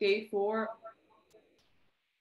day four,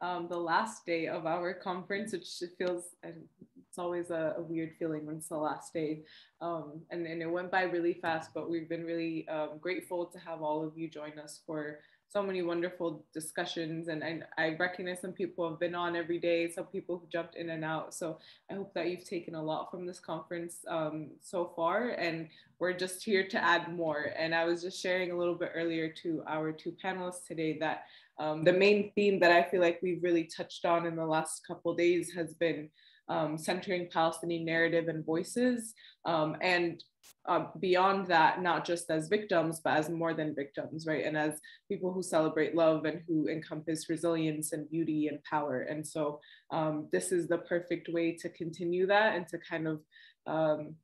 um, the last day of our conference, which feels it's always a, a weird feeling when it's the last day. Um, and, and it went by really fast, but we've been really um, grateful to have all of you join us for so many wonderful discussions and, and I recognize some people have been on every day, some people who jumped in and out. So I hope that you've taken a lot from this conference um, so far and we're just here to add more. And I was just sharing a little bit earlier to our two panelists today that um, the main theme that I feel like we've really touched on in the last couple days has been um, centering Palestinian narrative and voices um, and uh, beyond that, not just as victims, but as more than victims, right? And as people who celebrate love and who encompass resilience and beauty and power. And so um, this is the perfect way to continue that and to kind of, um,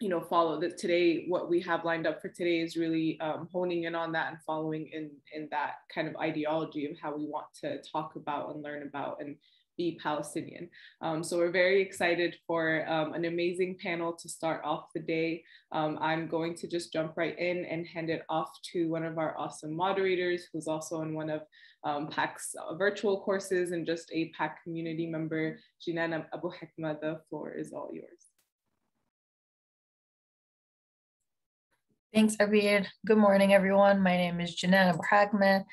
you know, follow that today, what we have lined up for today is really um, honing in on that and following in, in that kind of ideology of how we want to talk about and learn about and be Palestinian. Um, so we're very excited for um, an amazing panel to start off the day. Um, I'm going to just jump right in and hand it off to one of our awesome moderators who's also in one of um, PAC's virtual courses and just a PAC community member, Jinan Abu Hikma, the floor is all yours. Thanks, Abir. Good morning, everyone. My name is Janan Abu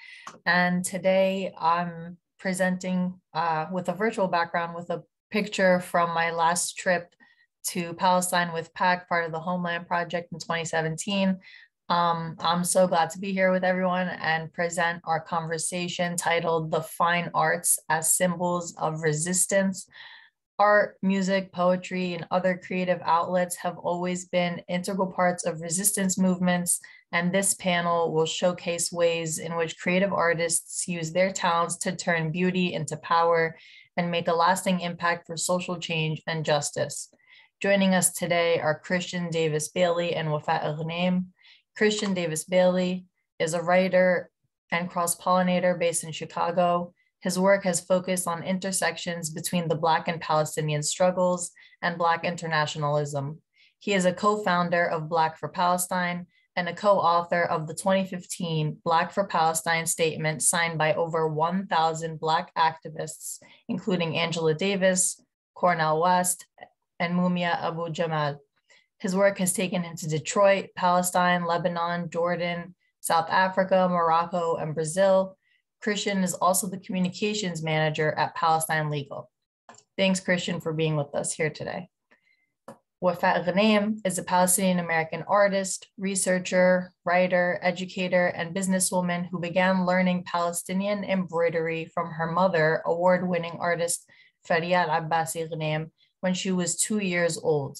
and today I'm presenting uh, with a virtual background with a picture from my last trip to Palestine with PAC, part of the Homeland Project in 2017. Um, I'm so glad to be here with everyone and present our conversation titled The Fine Arts as Symbols of Resistance. Art, music, poetry, and other creative outlets have always been integral parts of resistance movements and this panel will showcase ways in which creative artists use their talents to turn beauty into power and make a lasting impact for social change and justice. Joining us today are Kristian Davis Bailey and Wafa Ghanaim. Kristian Davis Bailey is a writer and cross-pollinator based in Chicago. His work has focused on intersections between the Black and Palestinian struggles and Black internationalism. He is a co-founder of Black for Palestine, and a co-author of the 2015 Black for Palestine statement signed by over 1,000 Black activists, including Angela Davis, Cornel West, and Mumia Abu Jamal. His work has taken him to Detroit, Palestine, Lebanon, Jordan, South Africa, Morocco, and Brazil. Kristian is also the communications manager at Palestine Legal. Thanks, Kristian, for being with us here today. Wafa Ghanaim is a Palestinian American artist, researcher, writer, educator, and businesswoman who began learning Palestinian embroidery from her mother, award winning artist Feryal Abbasi Ghanaim, when she was two years old.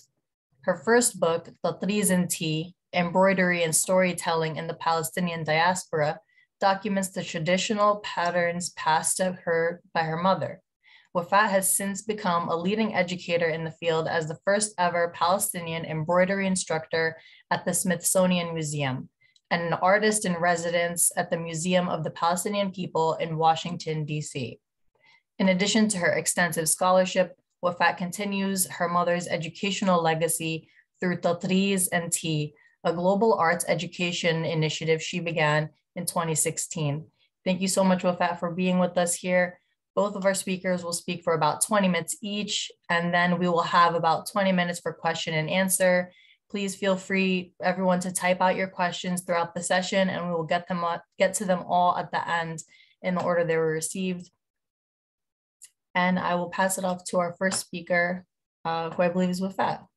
Her first book, Tatreez and Tea Embroidery and Storytelling in the Palestinian Diaspora, documents the traditional patterns passed to her by her mother. Wafa has since become a leading educator in the field as the first ever Palestinian embroidery instructor at the Smithsonian Museum and an artist in residence at the Museum of the Palestinian People in Washington, D.C. In addition to her extensive scholarship, Wafa continues her mother's educational legacy through Tatreez and Tea, a global arts education initiative she began in 2016. Thank you so much, Wafa, for being with us here. Both of our speakers will speak for about 20 minutes each, and then we will have about 20 minutes for question and answer. Please feel free, everyone, to type out your questions throughout the session, and we will get them up, get to them all at the end in the order they were received. And I will pass it off to our first speaker, uh, who I believe is Wafa.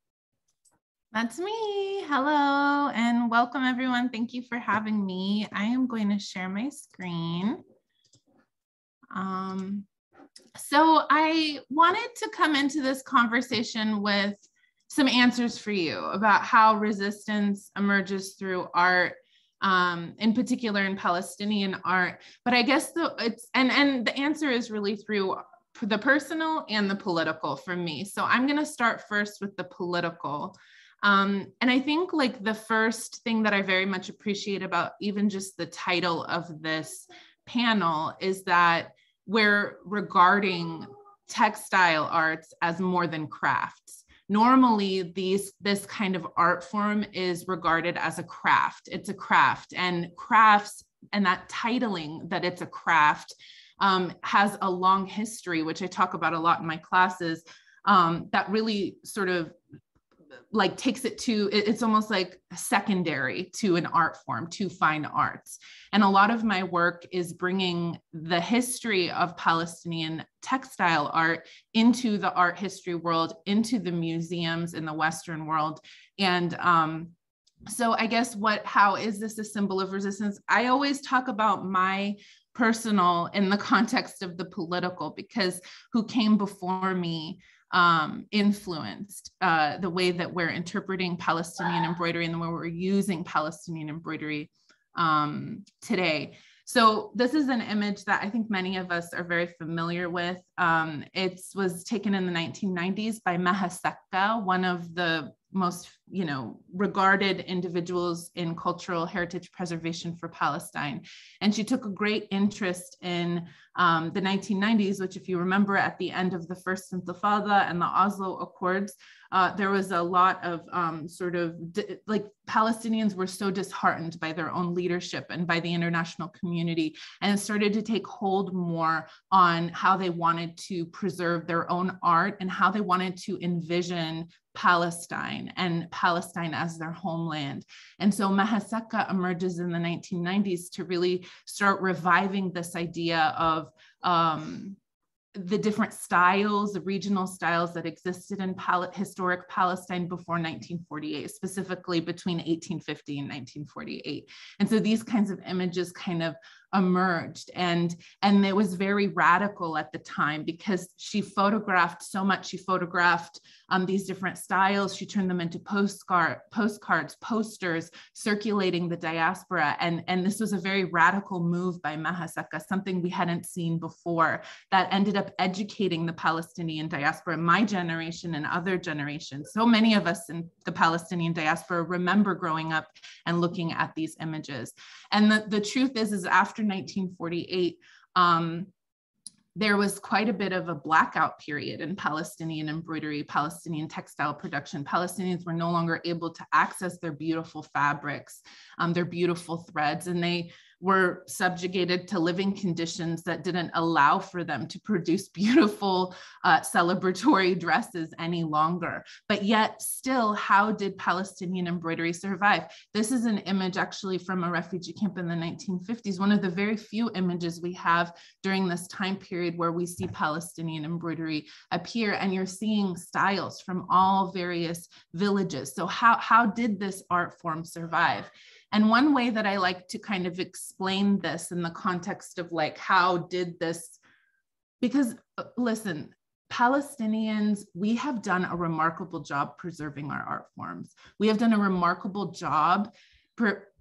That's me. Hello and welcome everyone. Thank you for having me. I am going to share my screen. Um, so I wanted to come into this conversation with some answers for you about how resistance emerges through art um, in particular in Palestinian art. But I guess the it's and and the answer is really through the personal and the political for me. So I'm going to start first with the political. Um, and I think like the first thing that I very much appreciate about even just the title of this panel is that we're regarding textile arts as more than crafts. Normally, these this kind of art form is regarded as a craft. It's a craft, and crafts and that titling that it's a craft um, has a long history, which I talk about a lot in my classes, um, that really sort of like takes it to it's almost like secondary to an art form to fine arts. And a lot of my work is bringing the history of palestinian textile art into the art history world into the museums in the western world. And um, so i guess what how is this a symbol of resistance? I always talk about my personal in the context of the political because who came before me um, influenced uh, the way that we're interpreting Palestinian embroidery and the way we're using Palestinian embroidery um, today. So this is an image that I think many of us are very familiar with. Um, it was taken in the 1990s by Maha Saca, one of the most you know regarded individuals in cultural heritage preservation for palestine. And she took a great interest in um, the 1990s which if you remember at the end of the first intifada and the oslo accords uh, there was a lot of um, sort of like Palestinians were so disheartened by their own leadership and by the international community, and started to take hold more on how they wanted to preserve their own art and how they wanted to envision Palestine and Palestine as their homeland. And so Maha Saca emerges in the 1990s to really start reviving this idea of um, the different styles, the regional styles that existed in Pal- historic Palestine before 1948, specifically between 1850 and 1948. And so these kinds of images kind of emerged and and it was very radical at the time because she photographed so much she photographed um, these different styles. She turned them into postcard postcards posters circulating the diaspora. And and this was a very radical move by Maha Saca something we hadn't seen before that ended up educating the Palestinian diaspora my generation and other generations. So many of us in the Palestinian diaspora remember growing up and looking at these images. And the, the truth is is after 1948, um, there was quite a bit of a blackout period in Palestinian embroidery, Palestinian textile production. Palestinians were no longer able to access their beautiful fabrics, um, their beautiful threads, and they were subjugated to living conditions that didn't allow for them to produce beautiful uh, celebratory dresses any longer. But yet, still, how did Palestinian embroidery survive? This is an image actually from a refugee camp in the 1950s, one of the very few images we have during this time period where we see Palestinian embroidery appear. And you're seeing styles from all various villages. So, how, how did this art form survive? And one way that I like to kind of explain this in the context of like, how did this, because uh, listen, Palestinians, we have done a remarkable job preserving our art forms. We have done a remarkable job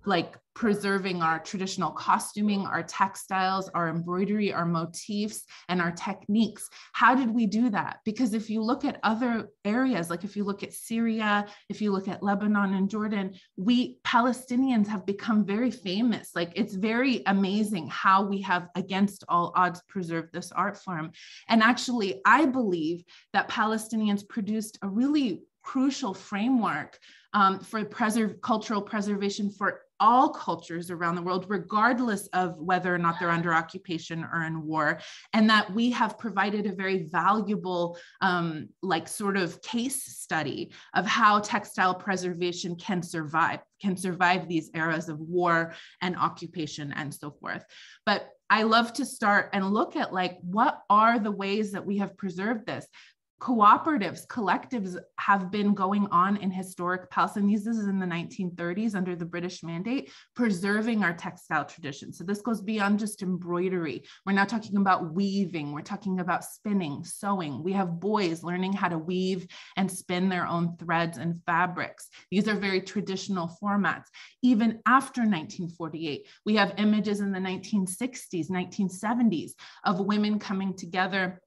like preserving our traditional costuming, our textiles, our embroidery, our motifs, and our techniques. How did we do that? Because if you look at other areas, like if you look at Syria, if you look at Lebanon and Jordan, we Palestinians have become very famous. Like it's very amazing how we have, against all odds, preserved this art form. And actually, I believe that Palestinians produced a really crucial framework um, for cultural preservation for all cultures around the world, regardless of whether or not they're under occupation or in war, and that we have provided a very valuable, um, like, sort of case study of how textile preservation can survive, can survive these eras of war and occupation and so forth. But I love to start and look at like what are the ways that we have preserved this cooperatives, collectives have been going on in historic Palestine. This is in the 1930s under the British mandate, preserving our textile tradition. So this goes beyond just embroidery. We're now talking about weaving, we're talking about spinning, sewing. We have boys learning how to weave and spin their own threads and fabrics. These are very traditional formats. Even after 1948, we have images in the 1960s, 1970s of women coming together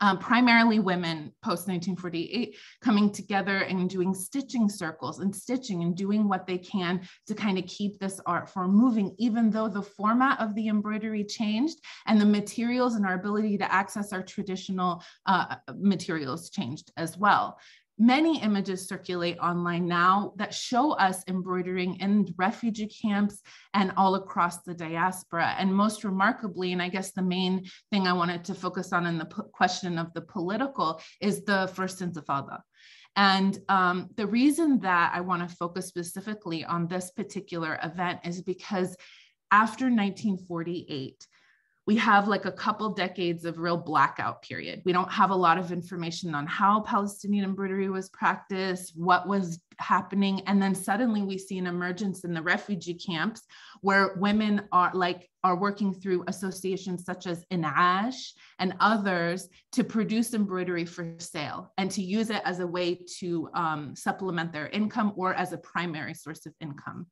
um, primarily women post 1948 coming together and doing stitching circles and stitching and doing what they can to kind of keep this art form moving, even though the format of the embroidery changed and the materials and our ability to access our traditional uh, materials changed as well many images circulate online now that show us embroidering in refugee camps and all across the diaspora. And most remarkably, and I guess the main thing I wanted to focus on in the question of the political is the first intifada. And um, the reason that I want to focus specifically on this particular event is because after 1948, we have like a couple decades of real blackout period. We don't have a lot of information on how Palestinian embroidery was practiced, what was happening. And then suddenly we see an emergence in the refugee camps where women are like are working through associations such as Inaash and others to produce embroidery for sale and to use it as a way to um, supplement their income or as a primary source of income.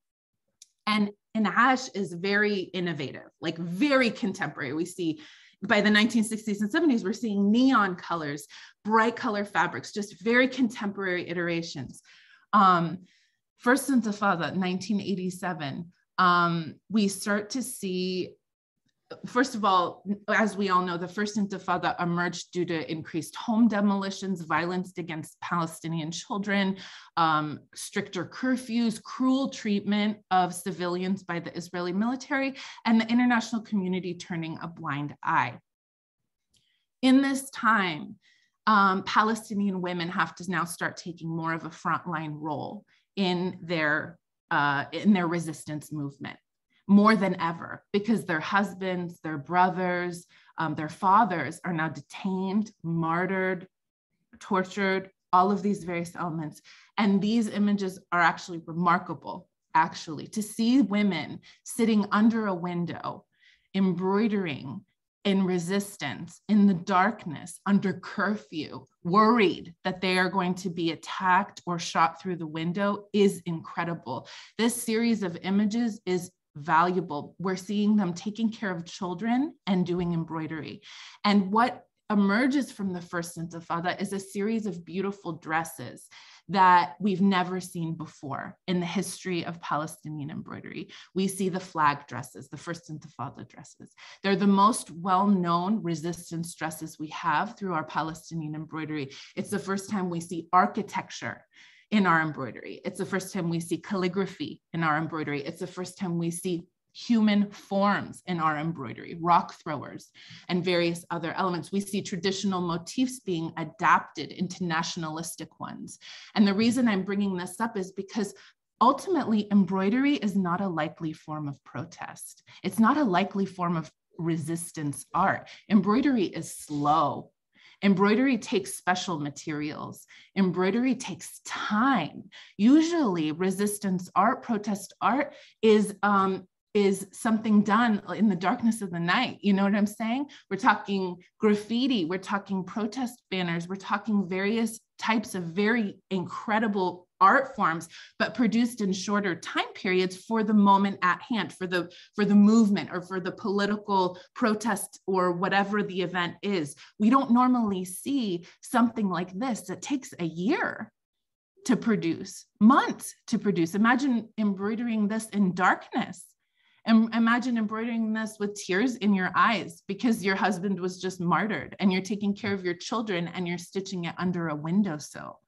And Inaash is very innovative, like very contemporary. We see by the 1960s and 70s, we're seeing neon colors, bright color fabrics, just very contemporary iterations. Um, First Intifada, 1987, um, we start to see first of all, as we all know, the first intifada emerged due to increased home demolitions, violence against Palestinian children, um, stricter curfews, cruel treatment of civilians by the Israeli military, and the international community turning a blind eye. In this time, um, Palestinian women have to now start taking more of a frontline role in their uh, in their resistance movement more than ever because their husbands, their brothers, um, their fathers are now detained, martyred, tortured, all of these various elements. And these images are actually remarkable, actually, to see women sitting under a window, embroidering in resistance, in the darkness, under curfew, worried that they are going to be attacked or shot through the window is incredible. This series of images is valuable. We're seeing them taking care of children and doing embroidery. And what emerges from the first intifada is a series of beautiful dresses that we've never seen before in the history of Palestinian embroidery. We see the flag dresses, the first intifada dresses. They're the most well-known resistance dresses we have through our Palestinian embroidery. It's the first time we see architecture in our embroidery. It's the first time we see calligraphy in our embroidery. It's the first time we see human forms in our embroidery, rock throwers, and various other elements. We see traditional motifs being adapted into nationalistic ones. And the reason I'm bringing this up is because ultimately embroidery is not a likely form of protest. It's not a likely form of resistance art. Embroidery is slow. Embroidery takes special materials. Embroidery takes time. Usually, resistance art, protest art is um, is something done in the darkness of the night. You know what I'm saying? We're talking graffiti, we're talking protest banners, we're talking various types of very incredible art forms but produced in shorter time periods for the moment at hand for the for the movement or for the political protest or whatever the event is. We don't normally see something like this that takes a year to produce months to produce. Imagine embroidering this in darkness. And imagine embroidering this with tears in your eyes because your husband was just martyred and you're taking care of your children and you're stitching it under a windowsill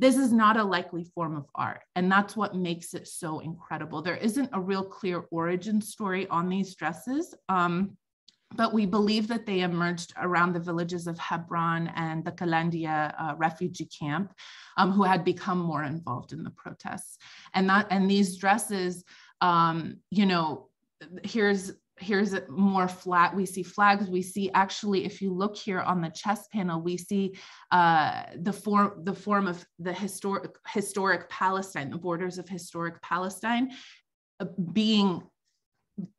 this is not a likely form of art. And that's what makes it so incredible. There isn't a real clear origin story on these dresses. Um, but we believe that they emerged around the villages of Hebron and the Kalandia uh, refugee camp, um, who had become more involved in the protests. And that and these dresses, um, you know, here's here's more flat. We see flags. We see actually, if you look here on the chest panel, we see uh, the form the form of the historic historic Palestine, the borders of historic Palestine, uh, being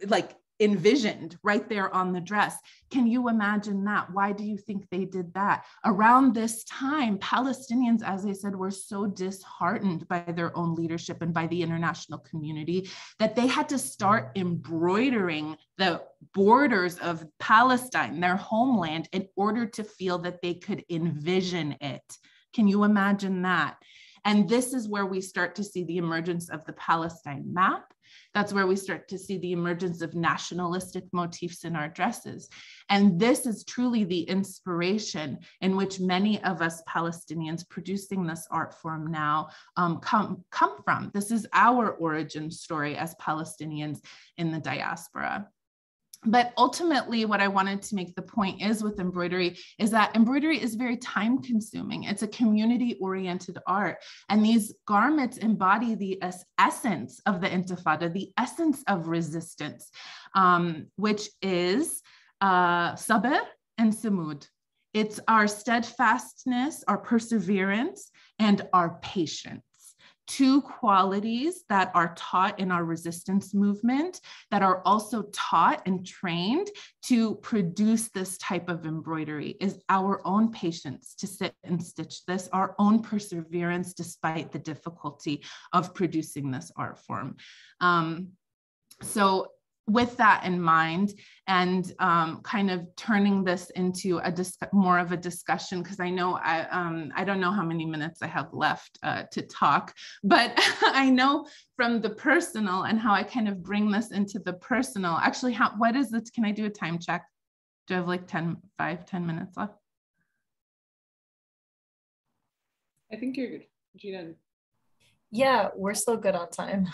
like envisioned right there on the dress. Can you imagine that? Why do you think they did that? Around this time, Palestinians, as I said, were so disheartened by their own leadership and by the international community that they had to start embroidering the borders of Palestine, their homeland, in order to feel that they could envision it. Can you imagine that? And this is where we start to see the emergence of the Palestine map That's where we start to see the emergence of nationalistic motifs in our dresses. And this is truly the inspiration in which many of us Palestinians producing this art form now um, come, come from. This is our origin story as Palestinians in the diaspora but ultimately what i wanted to make the point is with embroidery is that embroidery is very time consuming. It's a community oriented art. And these garments embody the essence of the intifada the essence of resistance um, which is uh, sabr and sumud it's our steadfastness our perseverance and our patience two qualities that are taught in our resistance movement that are also taught and trained to produce this type of embroidery is our own patience to sit and stitch this, our own perseverance despite the difficulty of producing this art form. Um, so with that in mind and um, kind of turning this into a dis- more of a discussion because I know I um, I don't know how many minutes I have left uh, to talk, but I know from the personal and how I kind of bring this into the personal. Actually, how what is it? Can I do a time check? Do I have like 10, 5, 10 minutes left? I think you're good, Gina. Yeah, we're still good on time.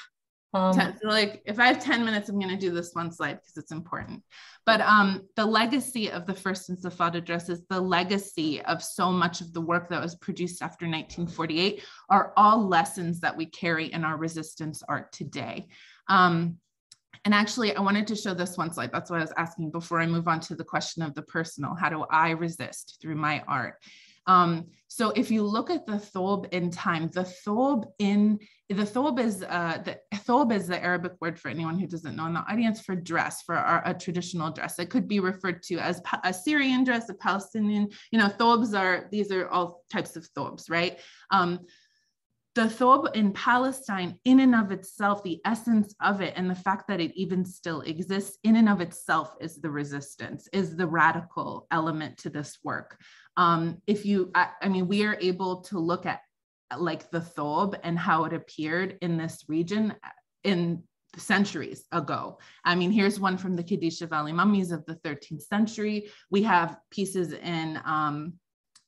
Um, so like if I have 10 minutes, I'm going to do this one slide because it's important. But um, the legacy of the first Intifada dress is the legacy of so much of the work that was produced after 1948 are all lessons that we carry in our resistance art today. Um, and actually, I wanted to show this one slide. That's what I was asking before I move on to the question of the personal. How do I resist through my art? Um, so if you look at the thob in time, the thob in the thob is uh, the thob is the Arabic word for anyone who doesn't know in the audience for dress for our, a traditional dress. It could be referred to as a Syrian dress, a Palestinian. You know, thobs are these are all types of thobs, right? Um, the thob in Palestine, in and of itself, the essence of it, and the fact that it even still exists, in and of itself, is the resistance, is the radical element to this work um, if you, I, I, mean, we are able to look at like the Thob and how it appeared in this region in centuries ago. I mean, here's one from the Kedisha Valley mummies of the 13th century. We have pieces in um,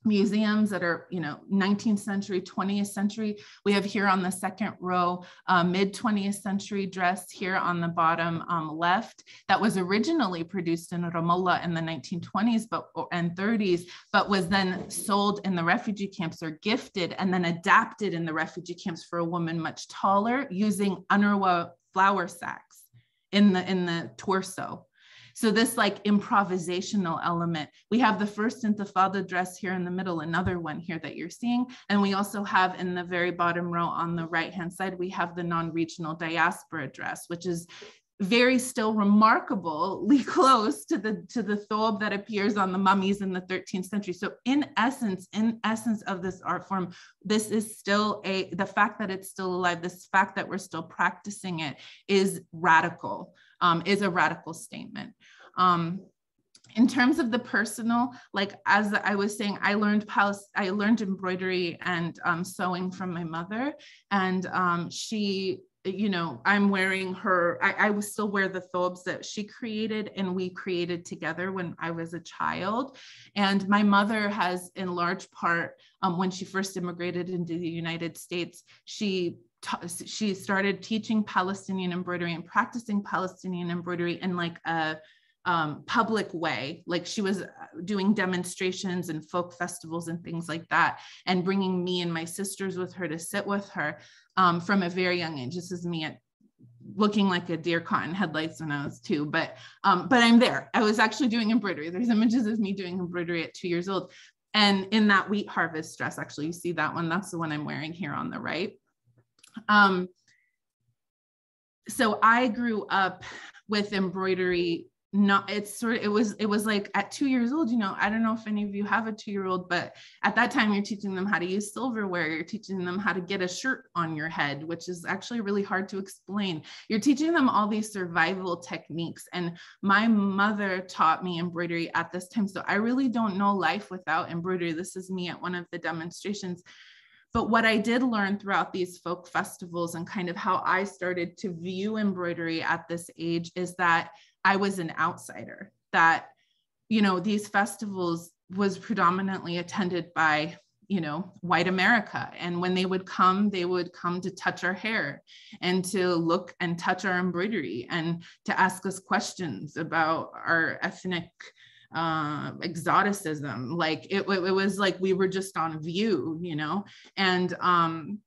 museums that are, you know, 19th century, 20th century. We have here on the second row, uh, mid 20th century dress here on the bottom um, left that was originally produced in Ramallah in the 1920s but, and 30s, but was then sold in the refugee camps or gifted and then adapted in the refugee camps for a woman much taller using UNRWA flour sacks in the, in the torso. So this like improvisational element, we have the first intifada dress here in the middle, another one here that you're seeing. And we also have in the very bottom row on the right-hand side, we have the non-regional diaspora dress, which is very still remarkably close to the to the thob that appears on the mummies in the 13th century. So in essence in essence of this art form this is still a the fact that it's still alive this fact that we're still practicing it is radical um, is a radical statement. Um, in terms of the personal, like as I was saying, I learned I learned embroidery and um, sewing from my mother, and um, she you know, I'm wearing her, I, I was still wear the thobes that she created and we created together when I was a child. And my mother has, in large part, um, when she first immigrated into the United States, she she started teaching Palestinian embroidery and practicing Palestinian embroidery in like a um, public way. Like she was uh, doing demonstrations and folk festivals and things like that, and bringing me and my sisters with her to sit with her um, from a very young age. This is me at looking like a deer caught in headlights when I was two, but um, but I'm there. I was actually doing embroidery. There's images of me doing embroidery at two years old. And in that wheat harvest dress, actually, you see that one. That's the one I'm wearing here on the right. Um, so I grew up with embroidery not it's sort of it was it was like at two years old you know i don't know if any of you have a two year old but at that time you're teaching them how to use silverware you're teaching them how to get a shirt on your head which is actually really hard to explain. You're teaching them all these survival techniques and my mother taught me embroidery at this time so i really don't know life without embroidery. This is me at one of the demonstrations But what I did learn throughout these folk festivals and kind of how I started to view embroidery at this age is that I was an outsider, that, you know, these festivals was predominantly attended by you know white america. And when they would come they would come to touch our hair and to look and touch our embroidery and to ask us questions about our ethnic uh, exoticism. Like it, it was like we were just on view you know? And um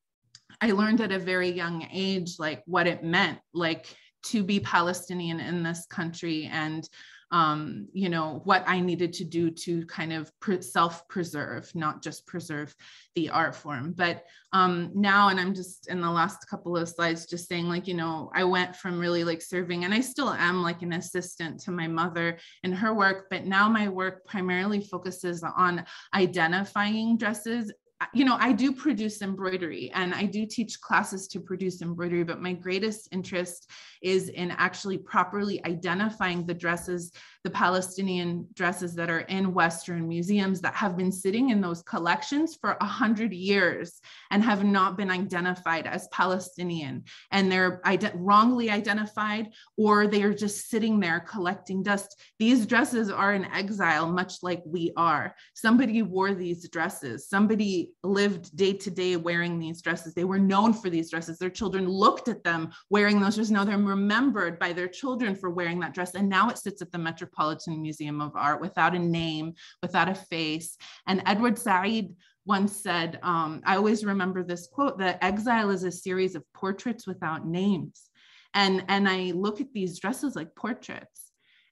i learned at a very young age like what it meant like to be palestinian in this country and um, you know, what I needed to do to kind of self preserve, not just preserve the art form. But um, now, and I'm just in the last couple of slides just saying, like, you know, I went from really like serving, and I still am like an assistant to my mother in her work, but now my work primarily focuses on identifying dresses you know, I do produce embroidery and I do teach classes to produce embroidery, but my greatest interest is in actually properly identifying the dresses the Palestinian dresses that are in Western museums that have been sitting in those collections for a hundred years and have not been identified as Palestinian, and they're wrongly identified, or they are just sitting there collecting dust. These dresses are in exile, much like we are. Somebody wore these dresses. Somebody lived day to day wearing these dresses. They were known for these dresses. Their children looked at them wearing those dresses. Now they're remembered by their children for wearing that dress, and now it sits at the Metropolitan Metropolitan Museum of Art without a name, without a face. And Edward Said once said, um, I always remember this quote that exile is a series of portraits without names. And, and I look at these dresses like portraits.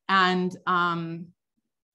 And um,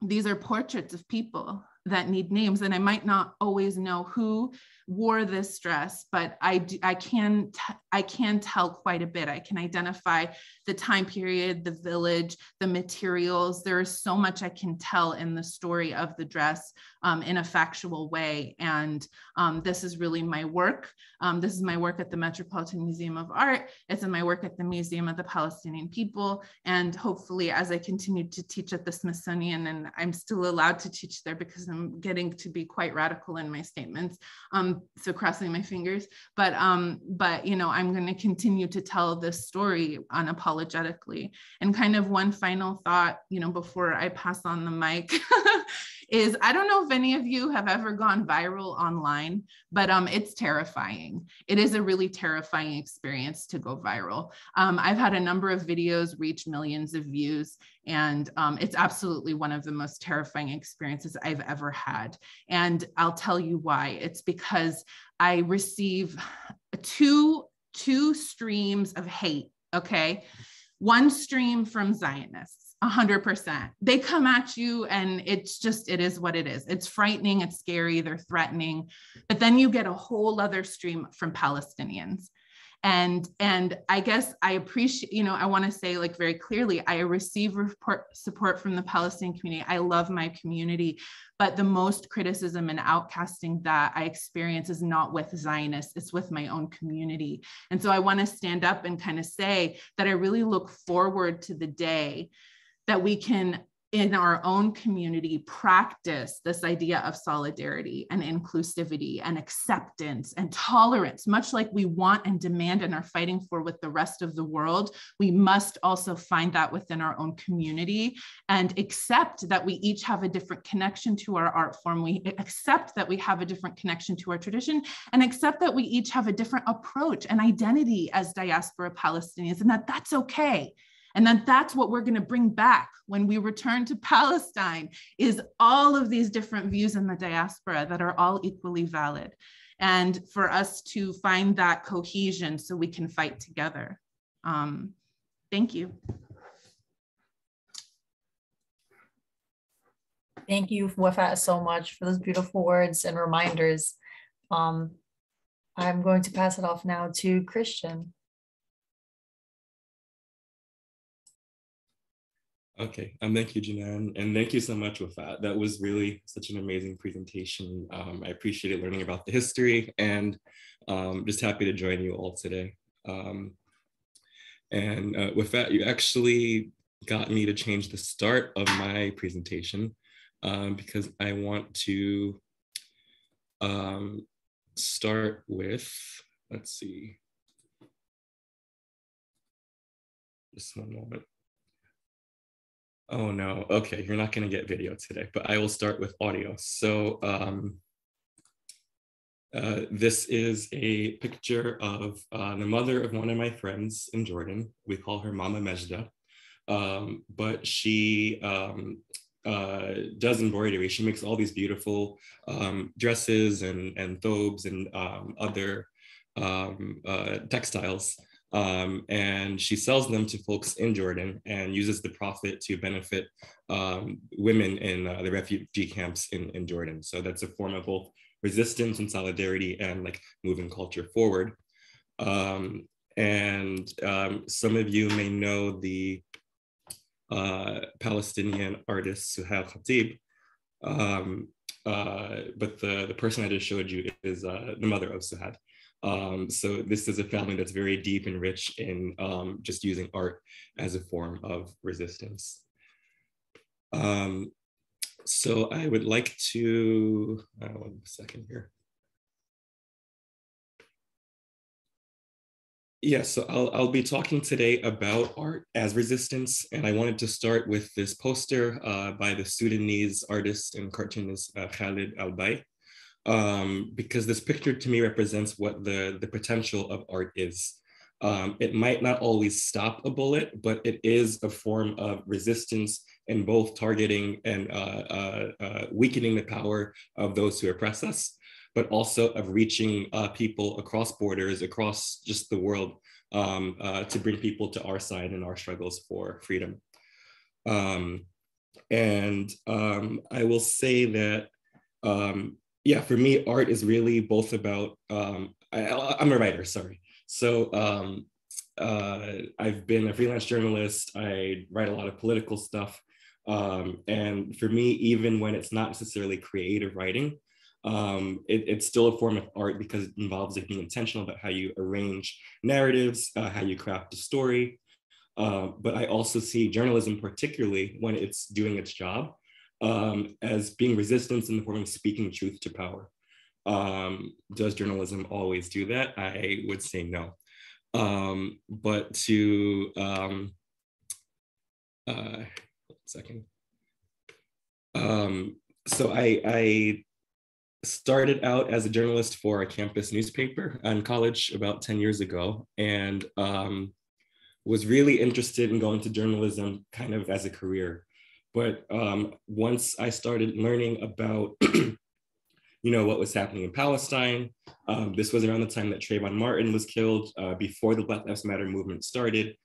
these are portraits of people that need names and i might not always know who wore this dress but i do, i can t- I can tell quite a bit. I can identify the time period the village the materials. There is so much i can tell in the story of the dress um, in a factual way. And um, this is really my work. Um, this is my work at the metropolitan museum of art. It's in my work at the museum of the palestinian people. And hopefully as i continue to teach at the smithsonian and i'm still allowed to teach there because I'm getting to be quite radical in my statements. Um, so crossing my fingers, but um, but you know, I'm going to continue to tell this story unapologetically. And kind of one final thought, you know, before I pass on the mic. is I don't know if any of you have ever gone viral online, but um, it's terrifying. It is a really terrifying experience to go viral. Um, I've had a number of videos reach millions of views, and um, it's absolutely one of the most terrifying experiences I've ever had. And I'll tell you why. It's because I receive two two streams of hate. Okay, one stream from Zionists 100%. They come at you and it's just, it is what it is. It's frightening, it's scary, they're threatening. But then you get a whole other stream from Palestinians and and i guess i appreciate you know i want to say like very clearly i receive report, support from the palestinian community i love my community but the most criticism and outcasting that i experience is not with zionists it's with my own community and so i want to stand up and kind of say that i really look forward to the day that we can in our own community practice this idea of solidarity and inclusivity and acceptance and tolerance much like we want and demand and are fighting for with the rest of the world. We must also find that within our own community and accept that we each have a different connection to our art form. We accept that we have a different connection to our tradition and accept that we each have a different approach and identity as diaspora palestinians and that that's okay and then that's what we're going to bring back when we return to Palestine is all of these different views in the diaspora that are all equally valid. And for us to find that cohesion so we can fight together. Um, thank you. Thank you, Wafa, so much for those beautiful words and reminders. Um, I'm going to pass it off now to Kristian. Okay, um, thank you, Janan, and thank you so much with that. That was really such an amazing presentation. Um, I appreciated learning about the history and um, just happy to join you all today. Um, and uh, with that, you actually got me to change the start of my presentation um, because I want to um, start with, let's see. Just one moment. Oh no, okay, you're not gonna get video today, but I will start with audio. So um, uh, this is a picture of uh, the mother of one of my friends in Jordan. We call her Mama Mejda, um, but she um, uh, does embroidery. She makes all these beautiful um, dresses and, and thobes and um, other um, uh, textiles. Um, and she sells them to folks in Jordan and uses the profit to benefit um, women in uh, the refugee camps in, in Jordan. So that's a form of both resistance and solidarity and like moving culture forward. Um, and some of you may know the uh, Palestinian artist Suhail Khatib. Um, uh, but the, the person I just showed you is uh, the mother of Suhail. Um, so this is a family that's very deep and rich in um, just using art as a form of resistance. Um, so I would like to, uh, one second here. Yeah, so I'll, I'll be talking today about art as resistance. And I wanted to start with this poster uh, by the Sudanese artist and cartoonist uh, Khalid Albaih, um, because this picture to me represents what the, the potential of art is. Um, it might not always stop a bullet, but it is a form of resistance in both targeting and uh, uh, uh weakening the power of those who oppress us but also of reaching uh, people across borders, across just the world, um, uh, to bring people to our side in our struggles for freedom. Um, and um, I will say that, um, yeah, for me, art is really both about, um, I, am a writer, sorry. So um, uh, I've been a freelance journalist. I write a lot of political stuff. and for me, even when it's not necessarily creative writing, um, it, it's still a form of art because it involves like being intentional about how you arrange narratives, uh, how you craft a story. Uh, but I also see journalism, particularly when it's doing its job, um, as being resistance in the form of speaking truth to power. Um, does journalism always do that? I would say no. Um, but to, um, uh, second. Um, so I, I started out as a journalist for a campus newspaper in college about 10 years ago and um, was really interested in going to journalism kind of as a career. But um, once I started learning about, you know, what was happening in Palestine, um, this was around the time that Trayvon Martin was killed, uh, before the Black Lives Matter movement started,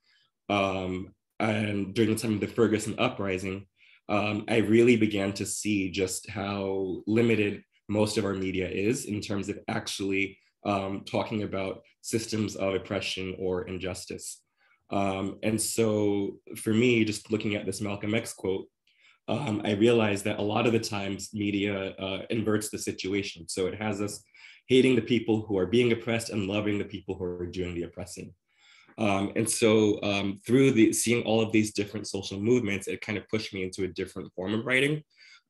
um, and during the time of the Ferguson uprising, um, I really began to see just how limited most of our media is in terms of actually um, talking about systems of oppression or injustice. Um, and so for me, just looking at this Malcolm X quote, um, I realized that a lot of the times media uh, inverts the situation. So it has us hating the people who are being oppressed and loving the people who are doing the oppressing. Um, and so um, through the seeing all of these different social movements, it kind of pushed me into a different form of writing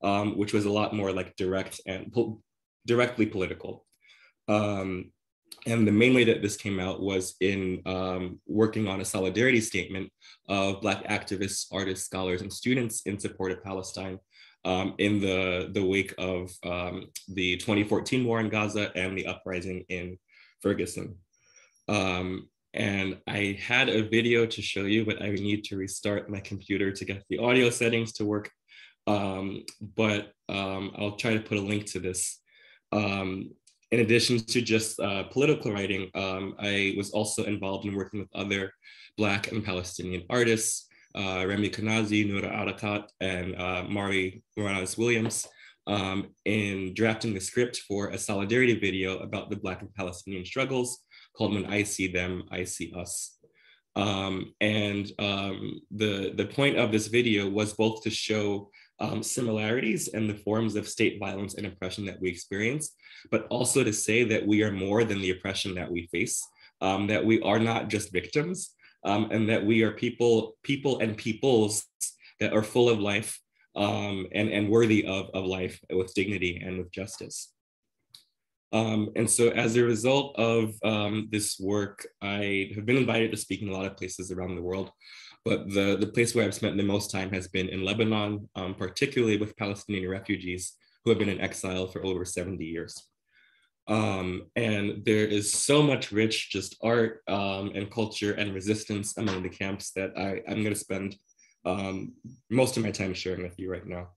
um, which was a lot more like direct and po directly political. Um, and the main way that this came out was in um, working on a solidarity statement of Black activists, artists, scholars, and students in support of Palestine um, in the, the wake of um, the 2014 war in Gaza and the uprising in Ferguson. Um, and I had a video to show you, but I need to restart my computer to get the audio settings to work. Um, but um, I'll try to put a link to this. Um, in addition to just uh, political writing, um, I was also involved in working with other Black and Palestinian artists, uh, Remi Kanazi, Noura Erakat, and uh, Mari Morales Williams, um, in drafting the script for a solidarity video about the Black and Palestinian struggles called When I See Them, I See Us. Um, and um, the, the point of this video was both to show um, similarities in the forms of state violence and oppression that we experience, but also to say that we are more than the oppression that we face, um, that we are not just victims, um, and that we are people, people and peoples that are full of life um, and, and worthy of, of life with dignity and with justice. Um, and so as a result of um, this work, I have been invited to speak in a lot of places around the world. But the, the place where I've spent the most time has been in Lebanon, um, particularly with Palestinian refugees who have been in exile for over 70 years. Um, and there is so much rich just art um, and culture and resistance among the camps that I, I'm going to spend um, most of my time sharing with you right now.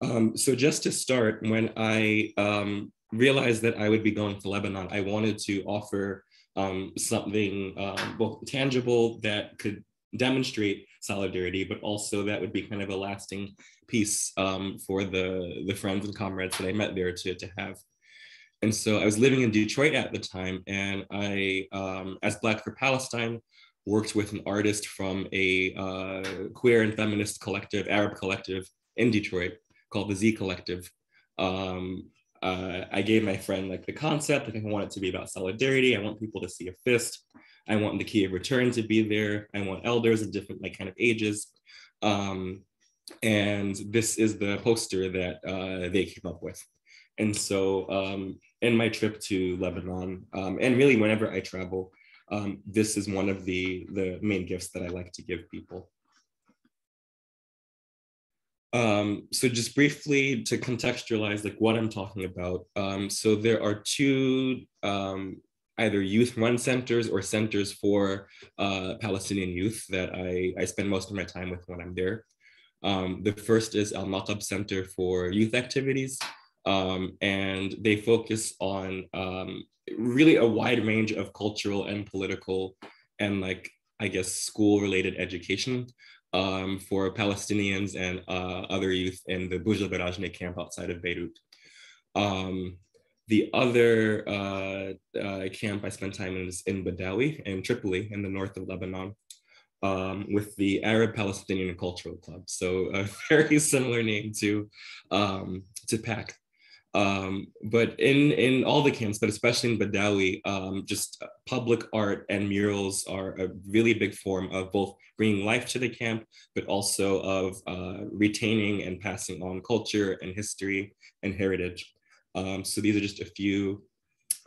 Um, so just to start, when I um, realized that I would be going to Lebanon, I wanted to offer um, something um, both tangible that could demonstrate solidarity, but also that would be kind of a lasting piece um, for the, the friends and comrades that I met there to, to have. And so I was living in Detroit at the time, and I, um, as Black for Palestine, worked with an artist from a uh, queer and feminist collective, Arab collective in Detroit called the Z Collective. Um, uh, I gave my friend like the concept. I think I want it to be about solidarity. I want people to see a fist. I want the key of return to be there. I want elders of different like kind of ages. Um, and this is the poster that uh, they came up with. And so um, in my trip to Lebanon, um, and really whenever I travel, um, this is one of the, the main gifts that I like to give people. Um, so just briefly to contextualize like what I'm talking about. Um, so there are two um, either youth run centers or centers for uh, Palestinian youth that I, I spend most of my time with when I'm there. Um, the first is Al Maqab Center for Youth Activities, um, and they focus on um, really a wide range of cultural and political and like I guess school related education um, for Palestinians and uh, other youth in the Burj al camp outside of Beirut. Um, the other uh, uh, camp I spent time in is in Badawi in Tripoli in the north of Lebanon um, with the Arab Palestinian Cultural Club. So a very similar name to, um, to PAC. Um, but in, in all the camps, but especially in Badawi, um, just public art and murals are a really big form of both bringing life to the camp, but also of uh, retaining and passing on culture and history and heritage. Um, so these are just a few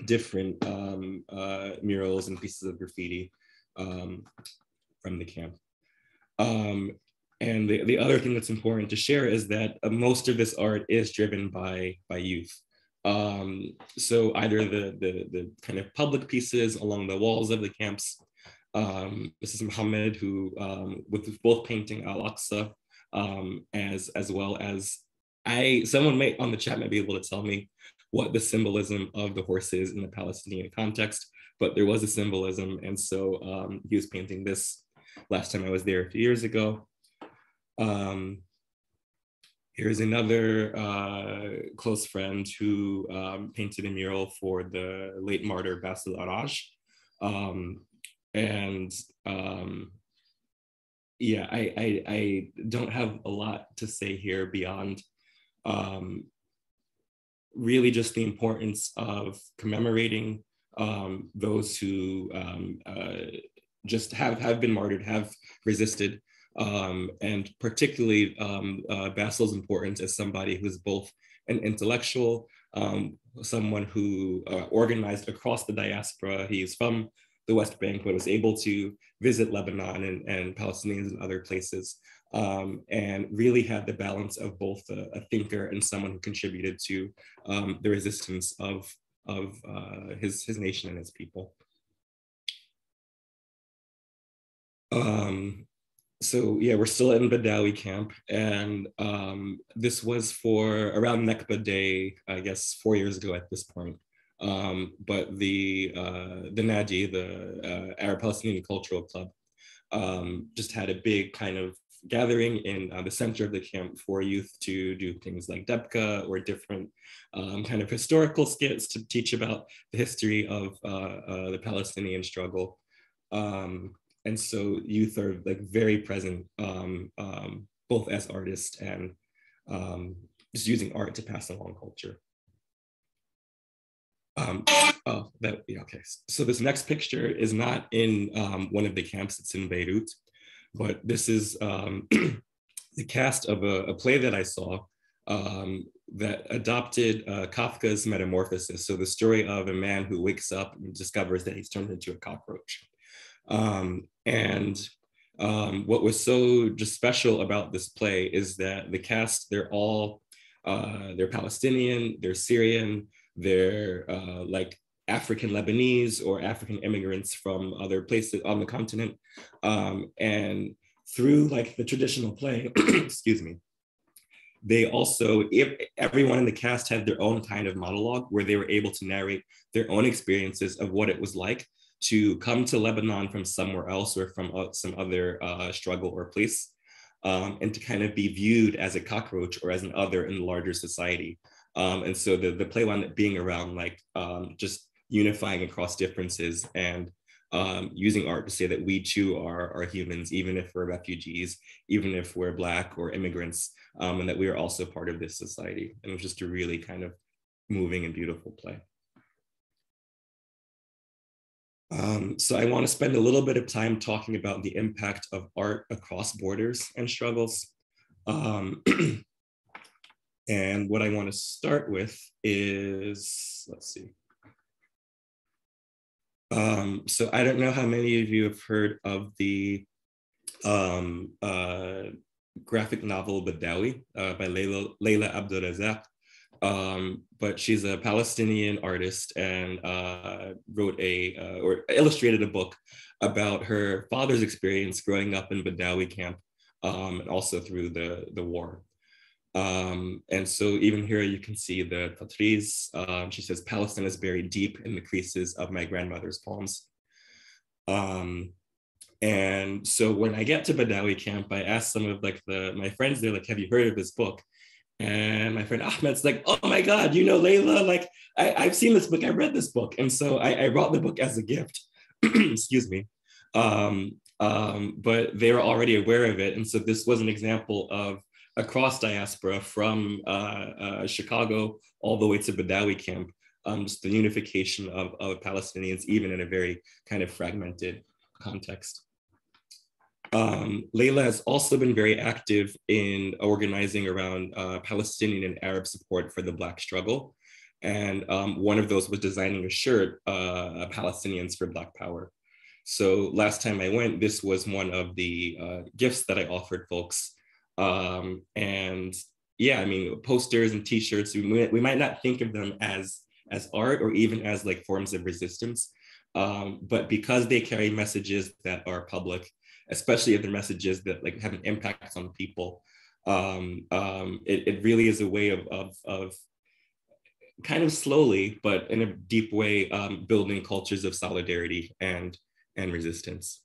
different um, uh, murals and pieces of graffiti um, from the camp. And the, the other thing that's important to share is that uh, most of this art is driven by, by youth. Um, so either the, the, the kind of public pieces along the walls of the camps, um, this is Muhammad who, um, with both painting Al-Aqsa um, as, as well as I, someone may on the chat might be able to tell me what the symbolism of the horse is in the Palestinian context, but there was a symbolism. And so um, he was painting this last time I was there a few years ago. Um, here's another uh, close friend who um, painted a mural for the late martyr Basil Araj. Um, and um, yeah, I, I, I, don't have a lot to say here beyond um, really just the importance of commemorating um, those who um, uh, just have, have been martyred, have resisted, um, and particularly um, uh, Basil's importance as somebody who's both an intellectual, um, someone who uh, organized across the diaspora. He's from the West Bank, but was able to visit Lebanon and, and Palestinians and other places, um, and really had the balance of both a, a thinker and someone who contributed to um, the resistance of, of uh, his, his nation and his people. Um, so yeah, we're still in Badawi camp, and um, this was for around Nakba Day, I guess four years ago at this point. Um, but the uh, the Nadi, the uh, Arab Palestinian Cultural Club, um, just had a big kind of gathering in uh, the center of the camp for youth to do things like Debka or different um, kind of historical skits to teach about the history of uh, uh, the Palestinian struggle. Um, and so youth are like very present, um, um, both as artists and um, just using art to pass along culture. Um, oh, that, yeah, okay. So this next picture is not in um, one of the camps, it's in Beirut, but this is um, the cast of a, a, play that I saw um, that adopted uh, Kafka's Metamorphosis. So the story of a man who wakes up and discovers that he's turned into a cockroach. Um, and um, what was so just special about this play is that the cast, they're all, uh, they're Palestinian, they're Syrian, they're uh, like African Lebanese or African immigrants from other places on the continent. Um, and through like the traditional play, excuse me, they also, if everyone in the cast had their own kind of monologue where they were able to narrate their own experiences of what it was like to come to Lebanon from somewhere else or from uh, some other uh, struggle or place, um, and to kind of be viewed as a cockroach or as an other in the larger society. Um, and so the, the play wound up being around like um, just unifying across differences and um, using art to say that we too are, are humans, even if we're refugees, even if we're Black or immigrants, um, and that we are also part of this society. And it was just a really kind of moving and beautiful play. Um, so I want to spend a little bit of time talking about the impact of art across borders and struggles. Um, and what I want to start with is, let's see. Um, so I don't know how many of you have heard of the um, uh, graphic novel Baddawi uh, by Leila, Leila Abdelrazaq. Um, but she's a Palestinian artist and uh, wrote a uh, or illustrated a book about her father's experience growing up in Badawi camp um, and also through the, the war. Um, and so even here you can see the Tatreez. Um, she says, Palestine is buried deep in the creases of my grandmother's palms. Um, and so when I get to Badawi camp, I ask some of like the my friends, they're like, have you heard of this book? And my friend Ahmed's like, oh my God, you know Leila, like I, have seen this book, I read this book. And so I, I brought the book as a gift, excuse me. Um, um, but they were already aware of it. And so this was an example of across diaspora from uh, uh, Chicago all the way to Badawi camp, um, just the unification of, of Palestinians, even in a very kind of fragmented context. Um, Leila has also been very active in organizing around uh, Palestinian and Arab support for the Black struggle. And um, one of those was designing a shirt, uh, Palestinians for Black Power. So last time I went, this was one of the uh, gifts that I offered folks. Um, and yeah, I mean, posters and t-shirts, we, we might not think of them as, as art or even as like forms of resistance, um, but because they carry messages that are public especially if the messages that like have an impact on people. Um, um, it, it really is a way of, of, of kind of slowly, but in a deep way, um, building cultures of solidarity and, and resistance.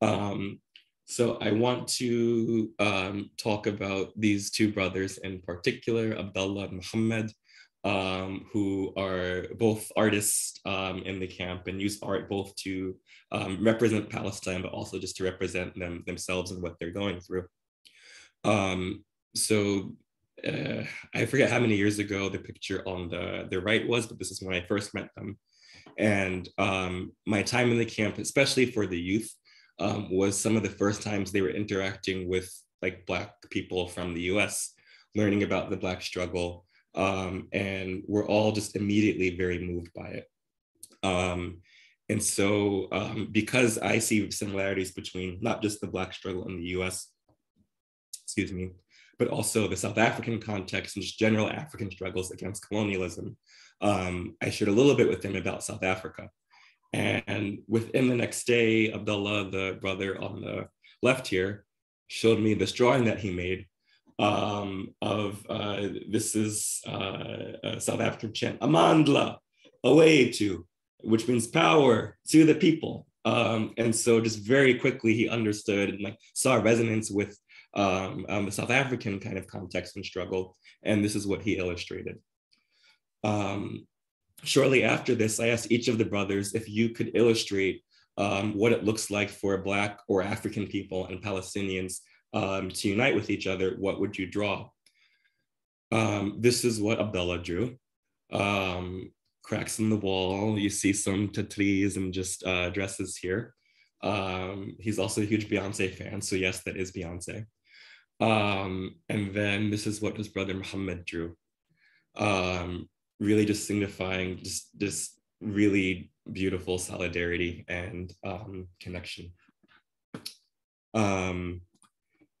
Um, so I want to um, talk about these two brothers in particular, Abdullah and Muhammad, um, who are both artists um, in the camp and use art both to um, represent Palestine, but also just to represent them themselves and what they're going through. Um, so uh, I forget how many years ago the picture on the, the right was, but this is when I first met them. And um, my time in the camp, especially for the youth, um, was some of the first times they were interacting with like Black people from the US, learning about the Black struggle, um, and we're all just immediately very moved by it. Um, and so, um, because I see similarities between not just the Black struggle in the US, excuse me, but also the South African context and just general African struggles against colonialism, um, I shared a little bit with them about South Africa. And within the next day, Abdullah, the brother on the left here, showed me this drawing that he made um, of uh, this is uh, a South African chant, Amandla, awethu, which means power to the people. Um, and so just very quickly he understood and like saw resonance with um, um, the South African kind of context and struggle. And this is what he illustrated. Um, shortly after this, I asked each of the brothers if you could illustrate um, what it looks like for Black or African people and Palestinians um, to unite with each other, what would you draw? Um, this is what Abdullah drew. Um, cracks in the wall, you see some tatreez and just uh, dresses here. Um, he's also a huge Beyonce fan, so yes, that is Beyonce. Um, and then this is what his brother Muhammad drew. Um, really just signifying just, just really beautiful solidarity and connection. Um,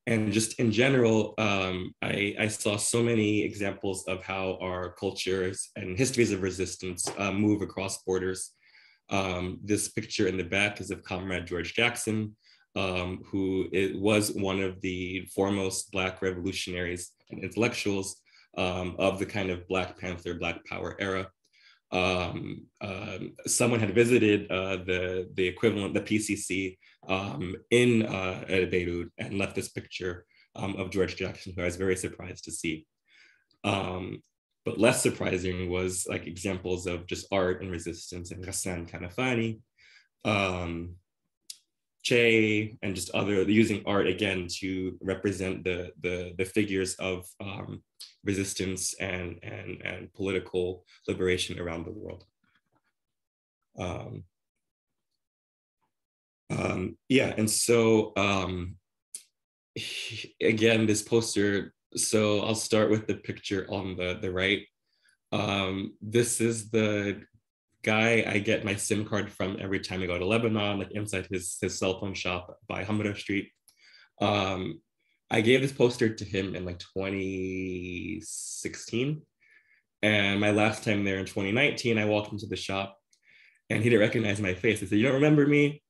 and just in general, um, I, I, saw so many examples of how our cultures and histories of resistance uh, move across borders. Um, this picture in the back is of Comrade George Jackson, um, who was one of the foremost Black revolutionaries and intellectuals um, of the kind of Black Panther, Black Power era. Um, uh, someone had visited uh, the, the equivalent, the PCC um, in uh, Beirut and left this picture um, of George Jackson, who I was very surprised to see. Um, but less surprising was like examples of just art and resistance and Ghassan Kanafani, um, Che, and just other using art again to represent the the, the figures of um, resistance and, and, and political liberation around the world. Um, um, yeah, and so um, again, this poster, so I'll start with the picture on the, the right. Um, this is the guy I get my SIM card from every time I go to Lebanon, like inside his, his cell phone shop by Hamra Street. Um, I gave this poster to him in like 2016. And my last time there in 2019, I walked into the shop and he didn't recognize my face. He said, You don't remember me?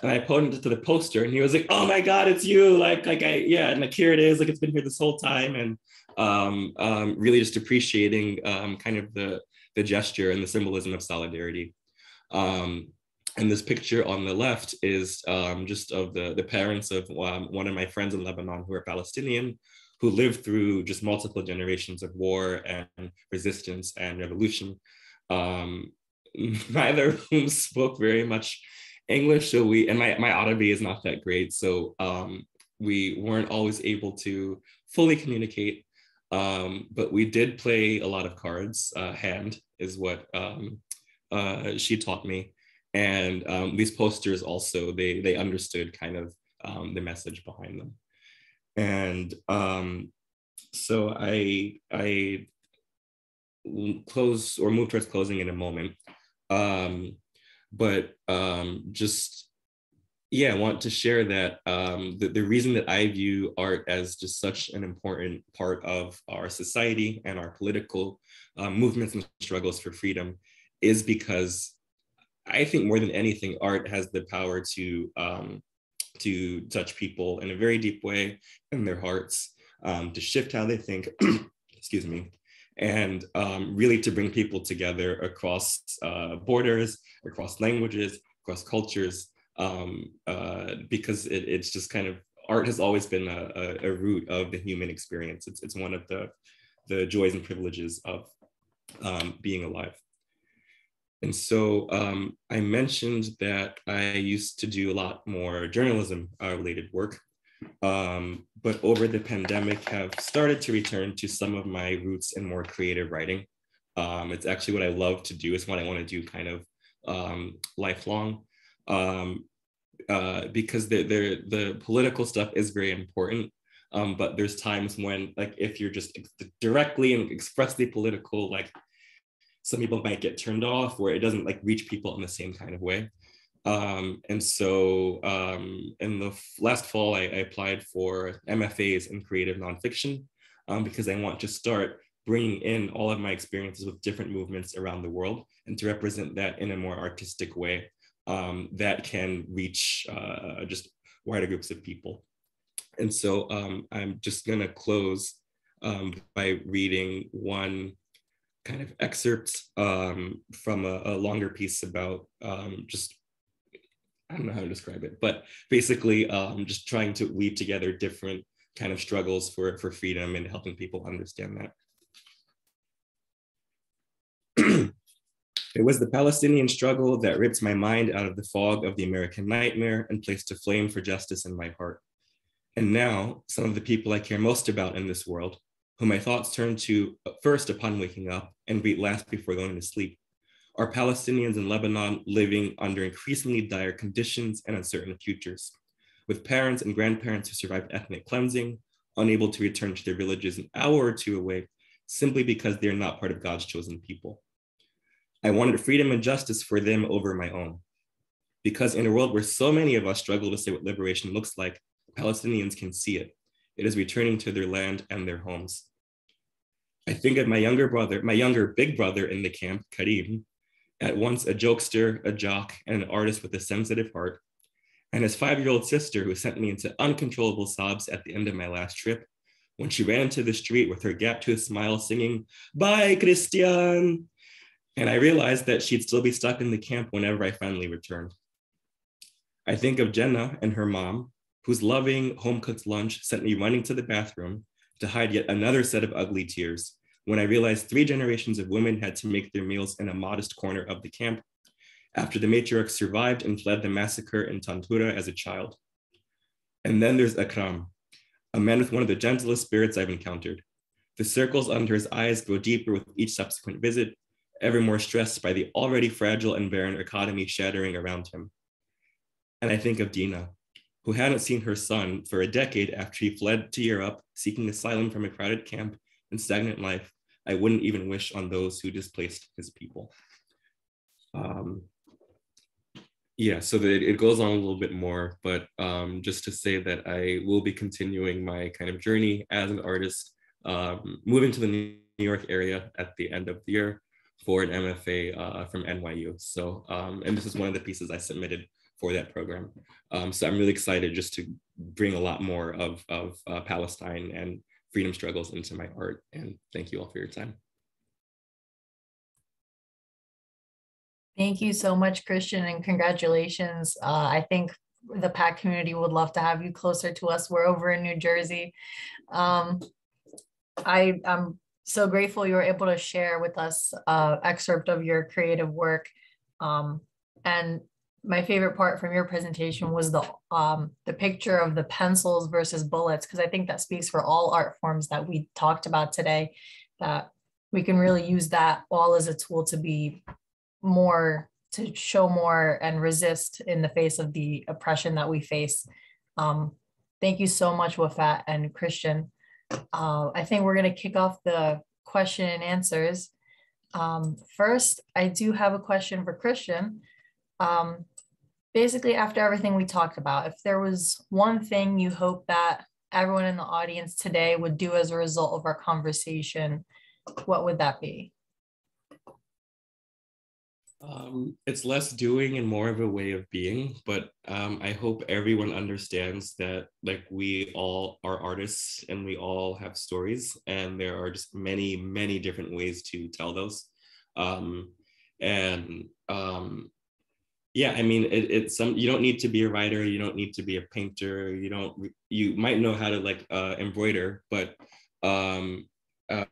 And I pointed to the poster and he was like, Oh my God, it's you. Like, like I, yeah. And like, here it is. Like, it's been here this whole time. And um, um, really just appreciating um, kind of the, the gesture and the symbolism of solidarity. Um, and this picture on the left is um, just of the, the parents of um, one of my friends in Lebanon who are Palestinian, who lived through just multiple generations of war and resistance and revolution. Neither of whom spoke very much English, so we and my my Arabic is not that great, so um, we weren't always able to fully communicate. Um, but we did play a lot of cards. Uh, hand is what um, uh, she taught me and um, these posters also they they understood kind of um, the message behind them and um, so i i close or move towards closing in a moment um, but um, just yeah i want to share that um, the, the reason that i view art as just such an important part of our society and our political um, movements and struggles for freedom is because I think more than anything, art has the power to um, to touch people in a very deep way in their hearts, um, to shift how they think. excuse me, and um, really to bring people together across uh, borders, across languages, across cultures, um, uh, because it, it's just kind of art has always been a, a, a, root of the human experience. It's, it's one of the, the joys and privileges of um, being alive. And so um, I mentioned that I used to do a lot more journalism uh, related work, um, but over the pandemic have started to return to some of my roots in more creative writing. Um, it's actually what I love to do. It's what I want to do kind of um, lifelong um, uh, because the, the, the political stuff is very important. Um, but there's times when like if you're just directly and expressly political, like some people might get turned off where it doesn't like reach people in the same kind of way. Um, and so um, in the last fall, I, I, applied for MFAs in creative nonfiction um, because I want to start bringing in all of my experiences with different movements around the world and to represent that in a more artistic way um, that can reach uh, just wider groups of people. And so um, I'm just gonna close um, by reading one kind of excerpt um, from a, a, longer piece about um, just I don't know how to describe it, but basically um, just trying to weave together different kind of struggles for, for freedom and helping people understand that. It was the Palestinian struggle that ripped my mind out of the fog of the American nightmare and placed a flame for justice in my heart. And now, some of the people I care most about in this world, whom my thoughts turn to first upon waking up and greet last before going to sleep, are Palestinians in Lebanon living under increasingly dire conditions and uncertain futures, with parents and grandparents who survived ethnic cleansing, unable to return to their villages an hour or two away simply because they're not part of God's chosen people. I wanted freedom and justice for them over my own. Because in a world where so many of us struggle to say what liberation looks like, Palestinians can see it. It is returning to their land and their homes. I think of my younger brother, my younger big brother in the camp, Karim, at once a jokester, a jock, and an artist with a sensitive heart, and his five year old sister, who sent me into uncontrollable sobs at the end of my last trip when she ran into the street with her gap toothed smile singing, Bye, Kristian! And I realized that she'd still be stuck in the camp whenever I finally returned. I think of Jenna and her mom, whose loving home cooked lunch sent me running to the bathroom to hide yet another set of ugly tears when I realized three generations of women had to make their meals in a modest corner of the camp after the matriarch survived and fled the massacre in Tantura as a child. And then there's Akram, a man with one of the gentlest spirits I've encountered. The circles under his eyes grow deeper with each subsequent visit, ever more stressed by the already fragile and barren economy shattering around him. And I think of Dina, who hadn't seen her son for a decade after he fled to Europe, seeking asylum from a crowded camp and stagnant life I wouldn't even wish on those who displaced his people. Um, yeah, so that it goes on a little bit more, but um, just to say that I will be continuing my kind of journey as an artist, um, moving to the New York area at the end of the year for an MFA uh, from NYU. So, um, and this is one of the pieces I submitted for that program. Um, so I'm really excited just to bring a lot more of, of uh, Palestine and freedom struggles into my art. And thank you all for your time. Thank you so much, Kristian, and congratulations. Uh, I think the PAC community would love to have you closer to us. We're over in New Jersey. Um, I, am so grateful you were able to share with us uh, excerpt of your creative work. Um, and my favorite part from your presentation was the um, the picture of the pencils versus bullets because I think that speaks for all art forms that we talked about today. That we can really use that all as a tool to be more to show more and resist in the face of the oppression that we face. Um, thank you so much, Wafa and Kristian. Uh, I think we're going to kick off the question and answers. Um, first, I do have a question for Kristian. Um, basically after everything we talked about, if there was one thing you hope that everyone in the audience today would do as a result of our conversation, what would that be? Um, it's less doing and more of a way of being, but um, I hope everyone understands that like we all are artists and we all have stories, and there are just many, many different ways to tell those. Um, and um, yeah i mean it, it's some you don't need to be a writer you don't need to be a painter you don't you might know how to like uh, embroider but um,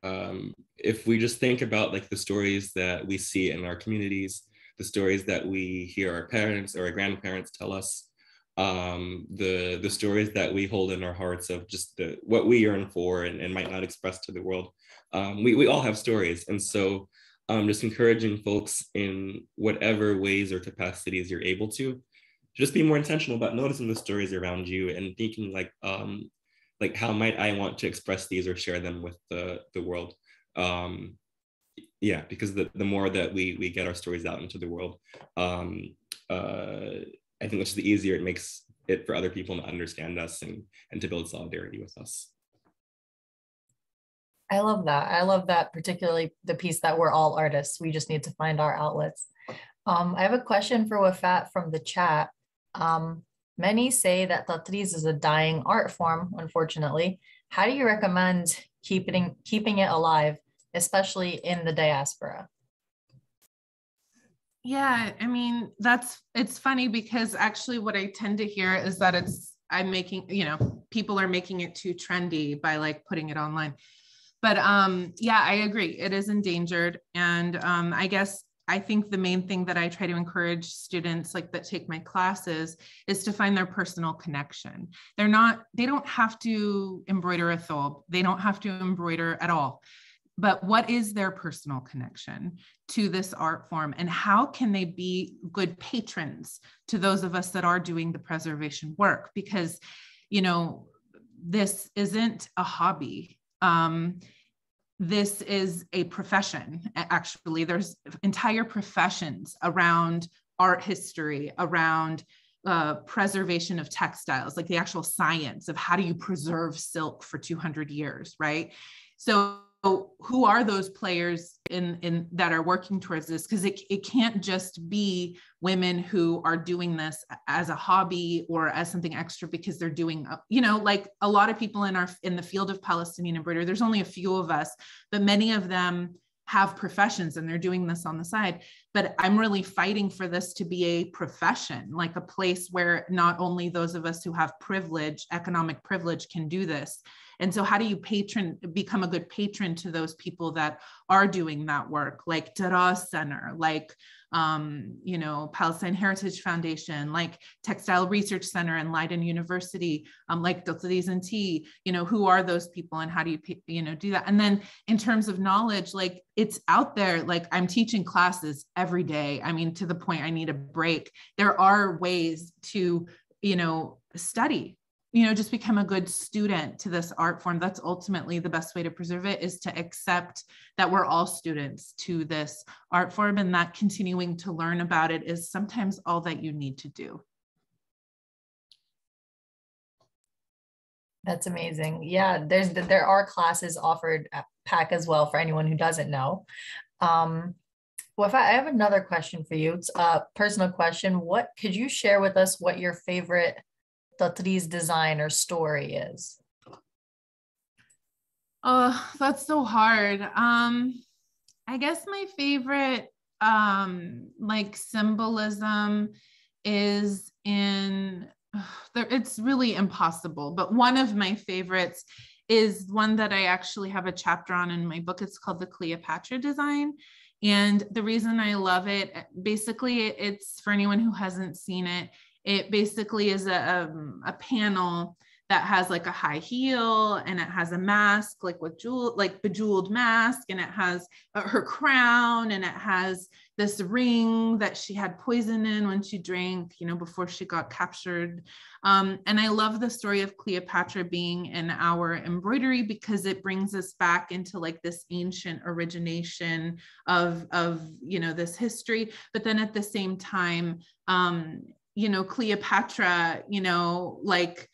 um, if we just think about like the stories that we see in our communities the stories that we hear our parents or our grandparents tell us um, the the stories that we hold in our hearts of just the what we yearn for and, and might not express to the world um, we, we all have stories. And so um, just encouraging folks in whatever ways or capacities you're able to just be more intentional about noticing the stories around you and thinking like um, like how might I want to express these or share them with the the world um, yeah because the, the more that we we get our stories out into the world um, uh, I think it's the easier it makes it for other people to understand us and and to build solidarity with us I love that. I love that, particularly the piece that we're all artists. We just need to find our outlets. Um, I have a question for Wafa from the chat. Um, many say that Tatreez is a dying art form, unfortunately. How do you recommend keeping, keeping it alive, especially in the diaspora? Yeah, I mean, that's it's funny because actually what I tend to hear is that it's I'm making, you know, people are making it too trendy by like putting it online but um, yeah, I agree. It is endangered. And um, I guess I think the main thing that I try to encourage students like that take my classes is to find their personal connection. They're not, they don't have to embroider a thobe. They don't have to embroider at all. But what is their personal connection to this art form and how can they be good patrons to those of us that are doing the preservation work? Because, you know, this isn't a hobby. Um, this is a profession, actually. There's entire professions around art history, around uh, preservation of textiles, like the actual science of how do you preserve silk for 200 years, right? So who are those players in in that are working towards this? Because it, it can't just be women who are doing this as a hobby or as something extra because they're doing uh, you know like a lot of people in our in the field of palestinian embroidery there's only a few of us but many of them have professions and they're doing this on the side. But i'm really fighting for this to be a profession like a place where not only those of us who have privilege economic privilege can do this and so how do you patron become a good patron to those people that are doing that work like Tiraz Center, like um, you know, Palestine Heritage Foundation, like Textile Research Center and Leiden University, um, like Dr. and T, you know, who are those people and how do you, you know, do that? And then in terms of knowledge, like it's out there, like I'm teaching classes every day. I mean, to the point I need a break. There are ways to, you know, study you know just become a good student to this art form. That's ultimately the best way to preserve it is to accept that we're all students to this art form and that continuing to learn about it is sometimes all that you need to do. That's amazing. Yeah there's there are classes offered at pac as well for anyone who doesn't know. Um well, if I, I have another question for you, it's a personal question. What could you share with us what your favorite Tatreez design or story is? Oh, that's so hard. Um, I guess my favorite um like symbolism is in there it's really impossible, but one of my favorites is one that I actually have a chapter on in my book. It's called the Cleopatra design. And the reason I love it, basically, it's for anyone who hasn't seen it, it basically is a, um, a panel that has like a high heel and it has a mask like with jewel like bejeweled mask and it has uh, her crown and it has this ring that she had poison in when she drank you know before she got captured. Um, and i love the story of cleopatra being in our embroidery because it brings us back into like this ancient origination of of you know this history. But then at the same time um, you know cleopatra you know like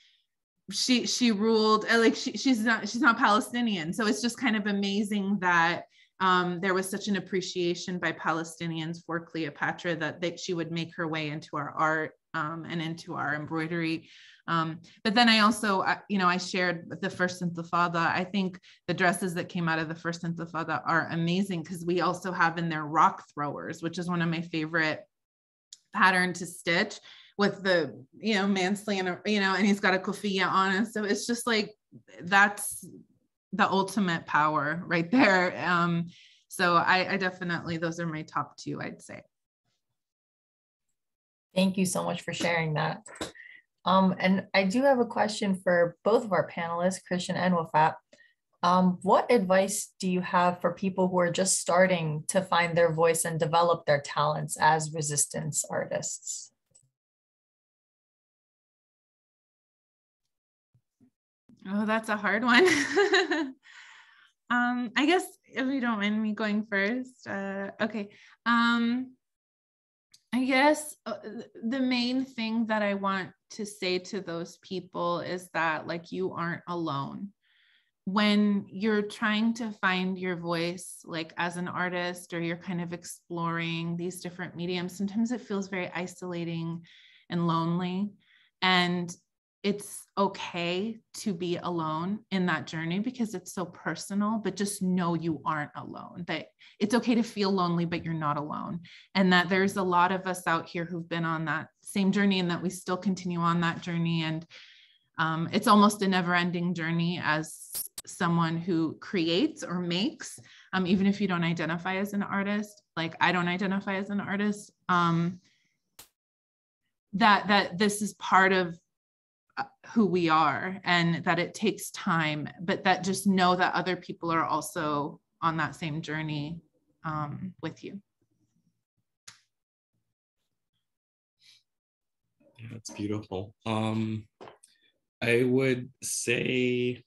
she she ruled uh, like she, she's not she's not palestinian. So it's just kind of amazing that um, there was such an appreciation by palestinians for cleopatra that, that she would make her way into our art um, and into our embroidery. Um, but then i also you know i shared the first intifada. I think the dresses that came out of the first intifada are amazing because we also have in there rock throwers which is one of my favorite pattern to stitch with the you know mansley and you know and he's got a kofia on it so it's just like that's the ultimate power right there. Um so I, I definitely those are my top two i'd say. Thank you so much for sharing that. Um and i do have a question for both of our panelists kristian and wafa um, what advice do you have for people who are just starting to find their voice and develop their talents as resistance artists? Oh, that's a hard one. um, I guess if you don't mind me going first. Uh, okay. Um, I guess uh, the main thing that I want to say to those people is that, like, you aren't alone when you're trying to find your voice, like as an artist, or you're kind of exploring these different mediums, sometimes it feels very isolating and lonely. And it's okay to be alone in that journey because it's so personal, but just know you aren't alone. That it's okay to feel lonely, but you're not alone. And that there's a lot of us out here who've been on that same journey and that we still continue on that journey. And um, it's almost a never ending journey as someone who creates or makes, um, even if you don't identify as an artist, like I don't identify as an artist, um, that, that this is part of uh, who we are and that it takes time, but that just know that other people are also on that same journey um, with you. Yeah, that's beautiful. Um, I would say,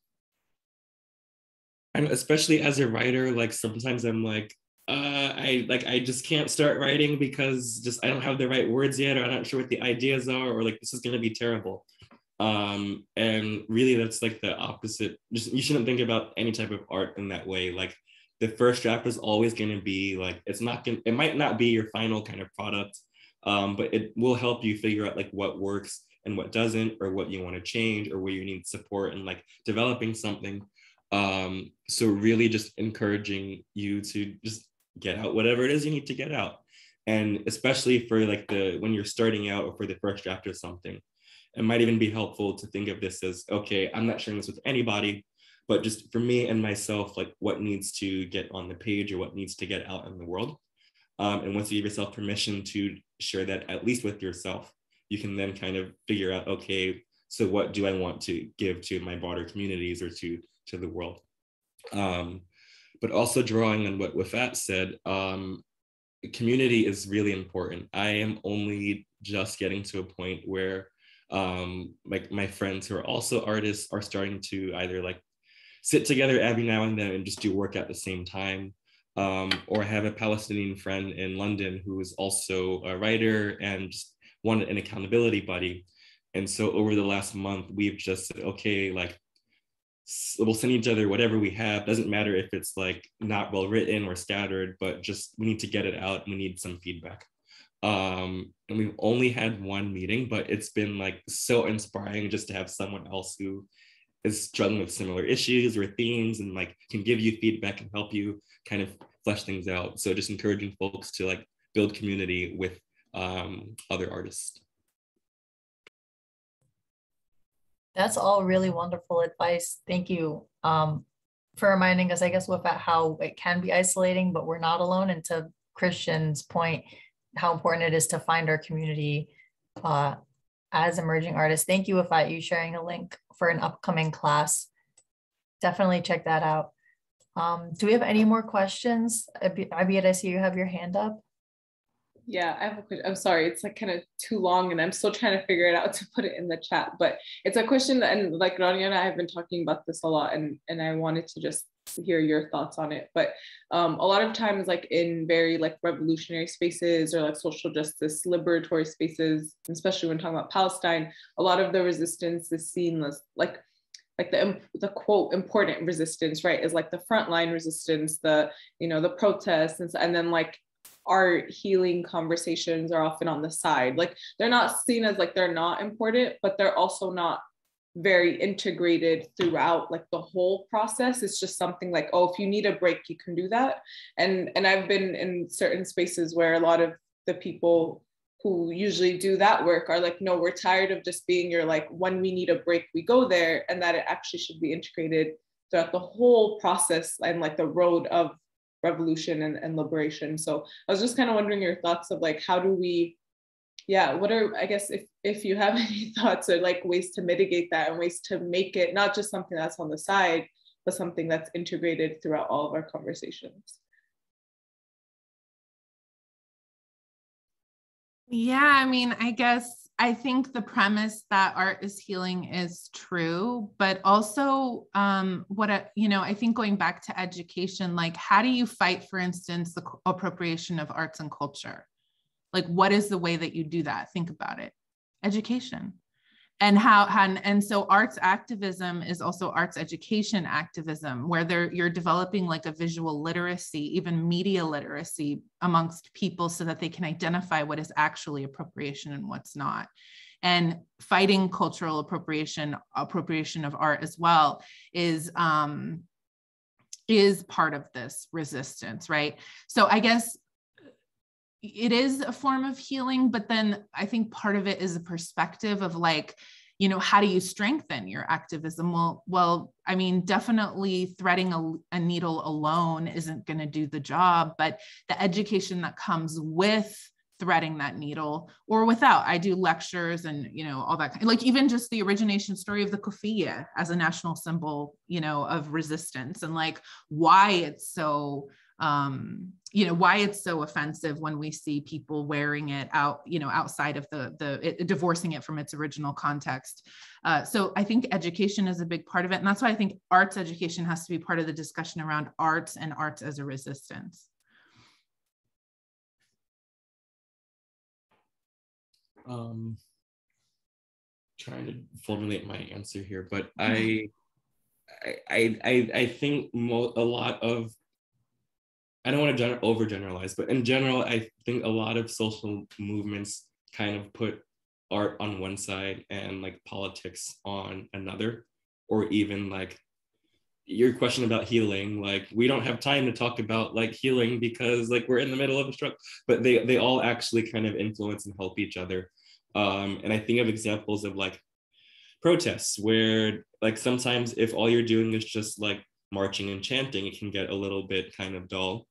and especially as a writer, like sometimes I'm like, uh, I like I just can't start writing because just I don't have the right words yet, or I'm not sure what the ideas are, or like this is gonna be terrible. Um, and really, that's like the opposite. Just you shouldn't think about any type of art in that way. Like the first draft is always gonna be like it's not gonna. It might not be your final kind of product, um, but it will help you figure out like what works and what doesn't, or what you want to change, or where you need support and like developing something. Um, so really, just encouraging you to just get out whatever it is you need to get out. And especially for like the when you're starting out or for the first draft or something it might even be helpful to think of this as okay i'm not sharing this with anybody but just for me and myself like what needs to get on the page or what needs to get out in the world. Um, and once you give yourself permission to share that at least with yourself you can then kind of figure out okay so what do i want to give to my broader communities or to to the world um, but also drawing on what Wafa said, um, community is really important. I am only just getting to a point where um, like my friends who are also artists are starting to either like sit together every now and then and just do work at the same time. Um, or I have a Palestinian friend in London who is also a writer and just wanted an accountability buddy. And so over the last month, we've just said, okay, like we'll send each other whatever we have. Doesn't matter if it's like not well written or scattered but just we need to get it out. We need some feedback. Um and we've only had one meeting but it's been like so inspiring just to have someone else who is struggling with similar issues or themes and like can give you feedback and help you kind of flesh things out. So just encouraging folks to like build community with um, other artists That's all really wonderful advice. Thank you um, for reminding us, I guess, with how it can be isolating, but we're not alone. And to Kristian's point, how important it is to find our community uh, as emerging artists. Thank you, Wafa, you sharing a link for an upcoming class. Definitely check that out. Um, do we have any more questions? Abiyat, I see you have your hand up. Yeah, I have a question. I'm sorry, it's like kind of too long and I'm still trying to figure it out to put it in the chat. But it's a question that, and like Rania and I have been talking about this a lot and, and I wanted to just hear your thoughts on it. But um, a lot of times like in very like revolutionary spaces or like social justice liberatory spaces, especially when talking about Palestine, a lot of the resistance is seen as like like the the quote important resistance right is like the frontline resistance the you know the protests and, and then like art healing conversations are often on the side. Like they're not seen as like they're not important, but they're also not very integrated throughout like the whole process it's just something like oh if you need a break you can do that and and i've been in certain spaces where a lot of the people who usually do that work are like no we're tired of just being your like when we need a break we go there and that it actually should be integrated throughout the whole process and like the road of revolution and, and liberation. So I was just kind of wondering your thoughts of like how do we yeah what are i guess if if you have any thoughts or like ways to mitigate that and ways to make it not just something that's on the side but something that's integrated throughout all of our conversations yeah i mean i guess I think the premise that art is healing is true, but also um, what I, you know, I think going back to education, like how do you fight, for instance, the appropriation of arts and culture? Like, what is the way that you do that? Think about it. Education and how, and, and so arts activism is also arts education activism where they're you're developing like a visual literacy even media literacy amongst people so that they can identify what is actually appropriation and what's not. And fighting cultural appropriation appropriation of art as well is um is part of this resistance right? So i guess it is a form of healing but then i think part of it is a perspective of like you know how do you strengthen your activism? Well well i mean definitely threading a, a needle alone isn't going to do the job but the education that comes with threading that needle or without i do lectures and you know all that like even just the origination story of the kufiyya as a national symbol you know of resistance and like why it's so um, you know why it's so offensive when we see people wearing it out you know outside of the the it, divorcing it from its original context uh, so i think education is a big part of it and that's why i think arts education has to be part of the discussion around arts and arts as a resistance um trying to formulate my answer here but mm-hmm. i i i i think mo- a lot of I don't want to gen- overgeneralize, but in general, I think a lot of social movements kind of put art on one side and like politics on another, or even like your question about healing. Like we don't have time to talk about like healing because like we're in the middle of a struggle, but they they all actually kind of influence and help each other. Um, and I think of examples of like protests where like sometimes if all you're doing is just like marching and chanting, it can get a little bit kind of dull.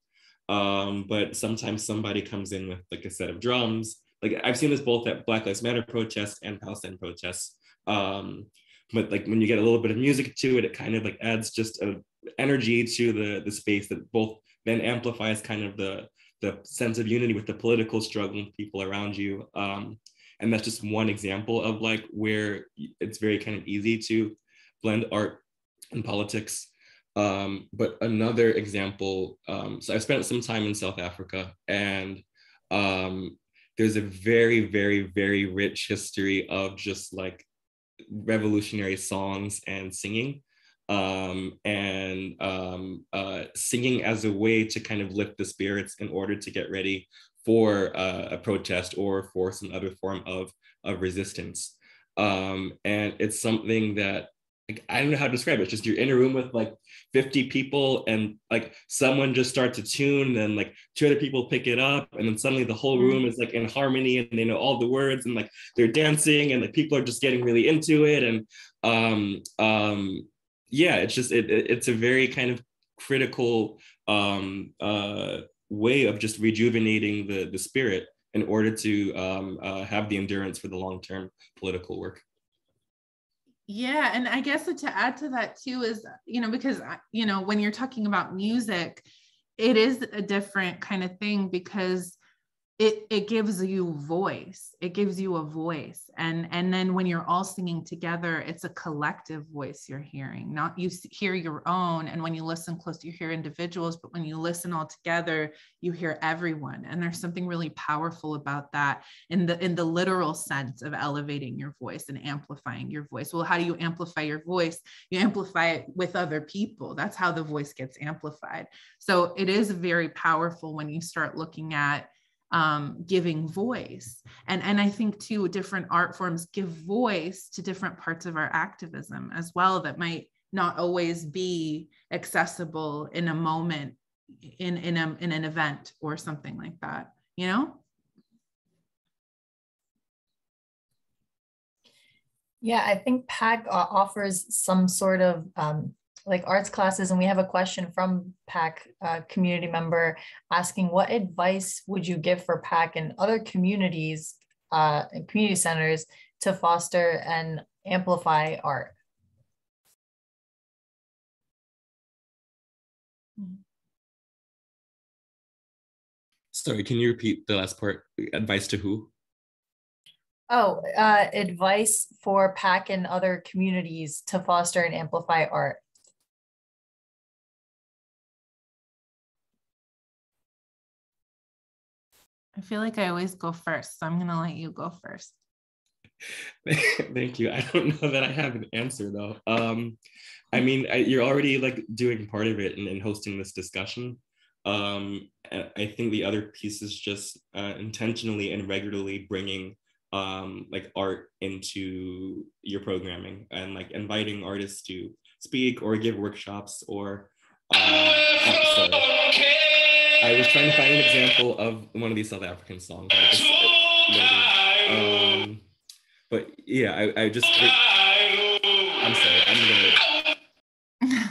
Um, but sometimes somebody comes in with like a set of drums. Like I've seen this both at Black Lives Matter protests and Palestine protests. Um, but like when you get a little bit of music to it, it kind of like adds just a energy to the the space that both then amplifies kind of the the sense of unity with the political struggle struggling people around you. Um, and that's just one example of like where it's very kind of easy to blend art and politics um, but another example, um, so I spent some time in South Africa and um, there's a very, very, very rich history of just like revolutionary songs and singing. Um, and um, uh, singing as a way to kind of lift the spirits in order to get ready for uh, a protest or for some other form of, of resistance. Um, and it's something that like, I don't know how to describe it. It's just you're in a room with like 50 people and like someone just starts a tune and like two other people pick it up and then suddenly the whole room is like in harmony and they know all the words and like they're dancing and like people are just getting really into it and um um yeah it's just it, it's a very kind of critical um uh way of just rejuvenating the the spirit in order to um, uh, have the endurance for the long term political work yeah, and I guess to add to that too is, you know, because, you know, when you're talking about music, it is a different kind of thing because it it gives you voice. It gives you a voice. And and then when you're all singing together it's a collective voice you're hearing not you hear your own. And when you listen close you hear individuals but when you listen all together you hear everyone. And there's something really powerful about that in the in the literal sense of elevating your voice and amplifying your voice. Well how do you amplify your voice? You amplify it with other people. That's how the voice gets amplified. So it is very powerful when you start looking at um, giving voice. And, and I think too, different art forms give voice to different parts of our activism as well that might not always be accessible in a moment in, in, a, in an event or something like that, you know? Yeah, I think PAC offers some sort of um, like arts classes and we have a question from PAC uh, community member asking what advice would you give for PAC and other communities uh, and community centers to foster and amplify art? Sorry, can you repeat the last part? Advice to who? Oh, uh, advice for PAC and other communities to foster and amplify art. I feel like I always go first, so I'm going to let you go first. Thank you. I don't know that I have an answer though. Um, I mean, I, you're already like doing part of it and, and hosting this discussion. Um, I think the other piece is just uh, intentionally and regularly bringing um, like art into your programming and like inviting artists to speak or give workshops or. Uh, I was trying to find an example of one of these South African songs. Um, but yeah, I, I just. I'm sorry. I'm gonna.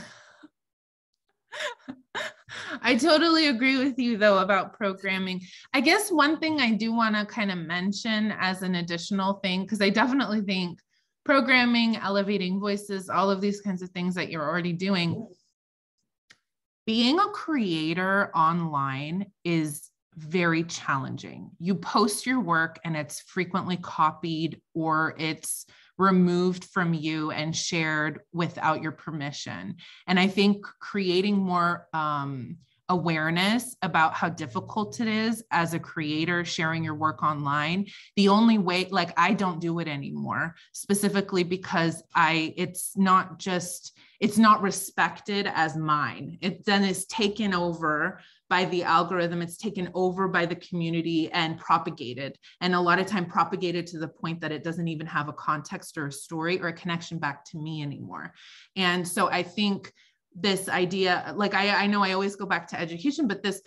I totally agree with you though about programming. I guess one thing I do want to kind of mention as an additional thing, because I definitely think programming, elevating voices, all of these kinds of things that you're already doing being a creator online is very challenging. You post your work and it's frequently copied or it's removed from you and shared without your permission. And I think creating more um, awareness about how difficult it is as a creator sharing your work online the only way like i don't do it anymore specifically because i it's not just it's not respected as mine. It then is taken over by the algorithm. It's taken over by the community and propagated and a lot of time propagated to the point that it doesn't even have a context or a story or a connection back to me anymore. And so i think this idea like I, I know i always go back to education but this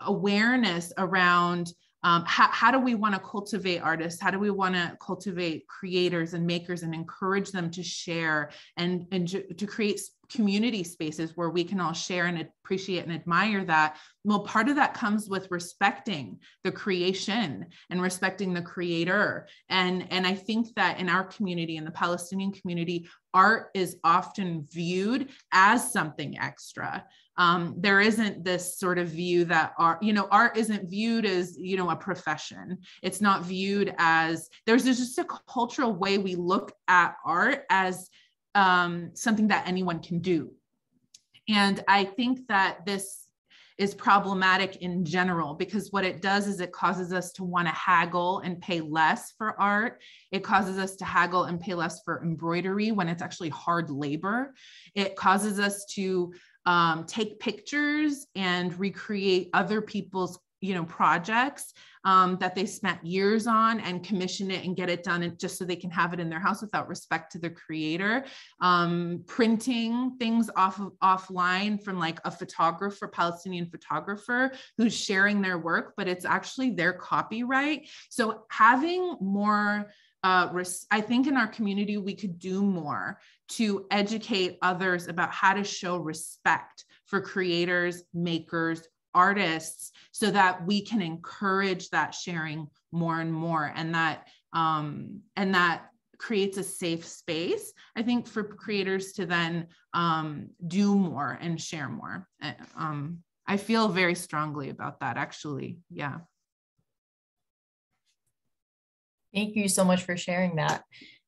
awareness around um, how, how do we want to cultivate artists? How do we want to cultivate creators and makers and encourage them to share and and to, to create community spaces where we can all share and appreciate and admire that? Well part of that comes with respecting the creation and respecting the creator. And and i think that in our community in the palestinian community art is often viewed as something extra um, there isn't this sort of view that art you know art isn't viewed as you know a profession it's not viewed as there's just a cultural way we look at art as um, something that anyone can do. And I think that this is problematic in general because what it does is it causes us to want to haggle and pay less for art. It causes us to haggle and pay less for embroidery when it's actually hard labor. It causes us to um, take pictures and recreate other people's you know projects um, that they spent years on and commission it and get it done just so they can have it in their house without respect to the creator. Um, printing things off of offline from like a photographer palestinian photographer who's sharing their work but it's actually their copyright. So having more uh, I think in our community, we could do more to educate others about how to show respect for creators, makers, artists so that we can encourage that sharing more and more and that um, and that creates a safe space i think for creators to then um, do more and share more. Um, i feel very strongly about that actually. Yeah. Thank you so much for sharing that.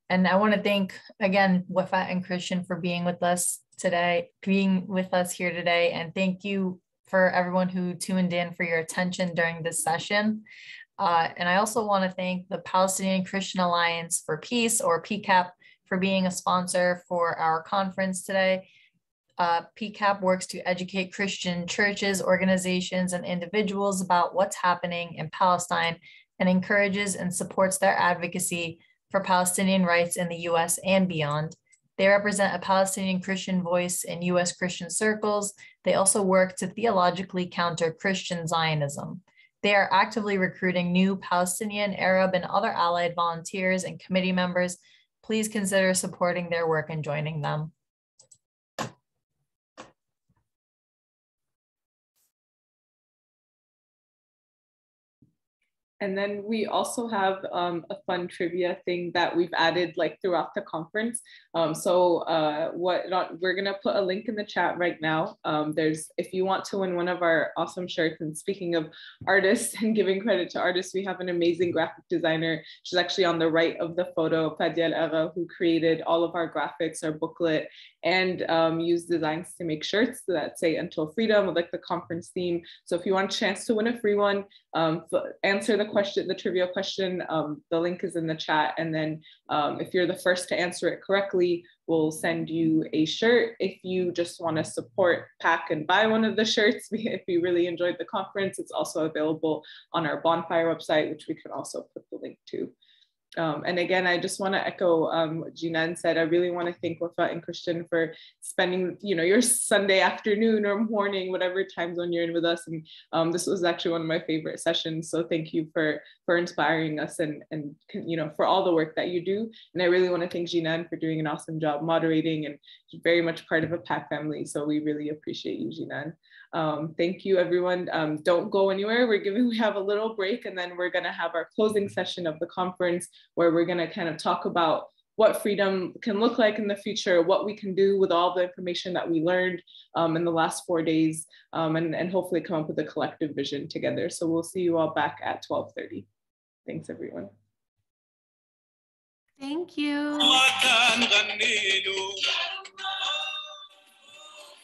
And i want to thank again Wafa and Kristian for being with us today being with us here today. And thank you for everyone who tuned in for your attention during this session. Uh, and I also want to thank the Palestinian Christian Alliance for Peace, or PCAP, for being a sponsor for our conference today. Uh, PCAP works to educate Christian churches, organizations, and individuals about what's happening in Palestine and encourages and supports their advocacy for Palestinian rights in the US and beyond. They represent a Palestinian Christian voice in US Christian circles. They also work to theologically counter Christian Zionism. They are actively recruiting new Palestinian, Arab, and other allied volunteers and committee members. Please consider supporting their work and joining them. And then we also have um, a fun trivia thing that we've added like throughout the conference. Um, so uh, what not, we're gonna put a link in the chat right now. Um, there's if you want to win one of our awesome shirts. And speaking of artists and giving credit to artists, we have an amazing graphic designer. She's actually on the right of the photo, Fadiel Aga, who created all of our graphics, our booklet, and um, use designs to make shirts that say "Until Freedom" like the conference theme. So if you want a chance to win a free one, um, answer the question, the trivia question. Um, the link is in the chat. And then um, if you're the first to answer it correctly, we'll send you a shirt. If you just want to support PAC and buy one of the shirts, if you really enjoyed the conference, it's also available on our bonfire website, which we can also put the link to. Um, and again, I just want to echo um, what Jinan said. I really want to thank Wafa and Kristian for spending, you know, your Sunday afternoon or morning, whatever time zone you're in with us. And um, this was actually one of my favorite sessions. So thank you for for inspiring us and and you know for all the work that you do. And I really want to thank Jinan for doing an awesome job moderating and very much part of a PAC family. So we really appreciate you, Jinan. Um, thank you, everyone. Um, don't go anywhere. We're giving, we have a little break and then we're gonna have our closing session of the conference where we're gonna kind of talk about what freedom can look like in the future, what we can do with all the information that we learned um, in the last four days, um, and, and hopefully come up with a collective vision together. So we'll see you all back at 1230. Thanks, everyone. Thank you.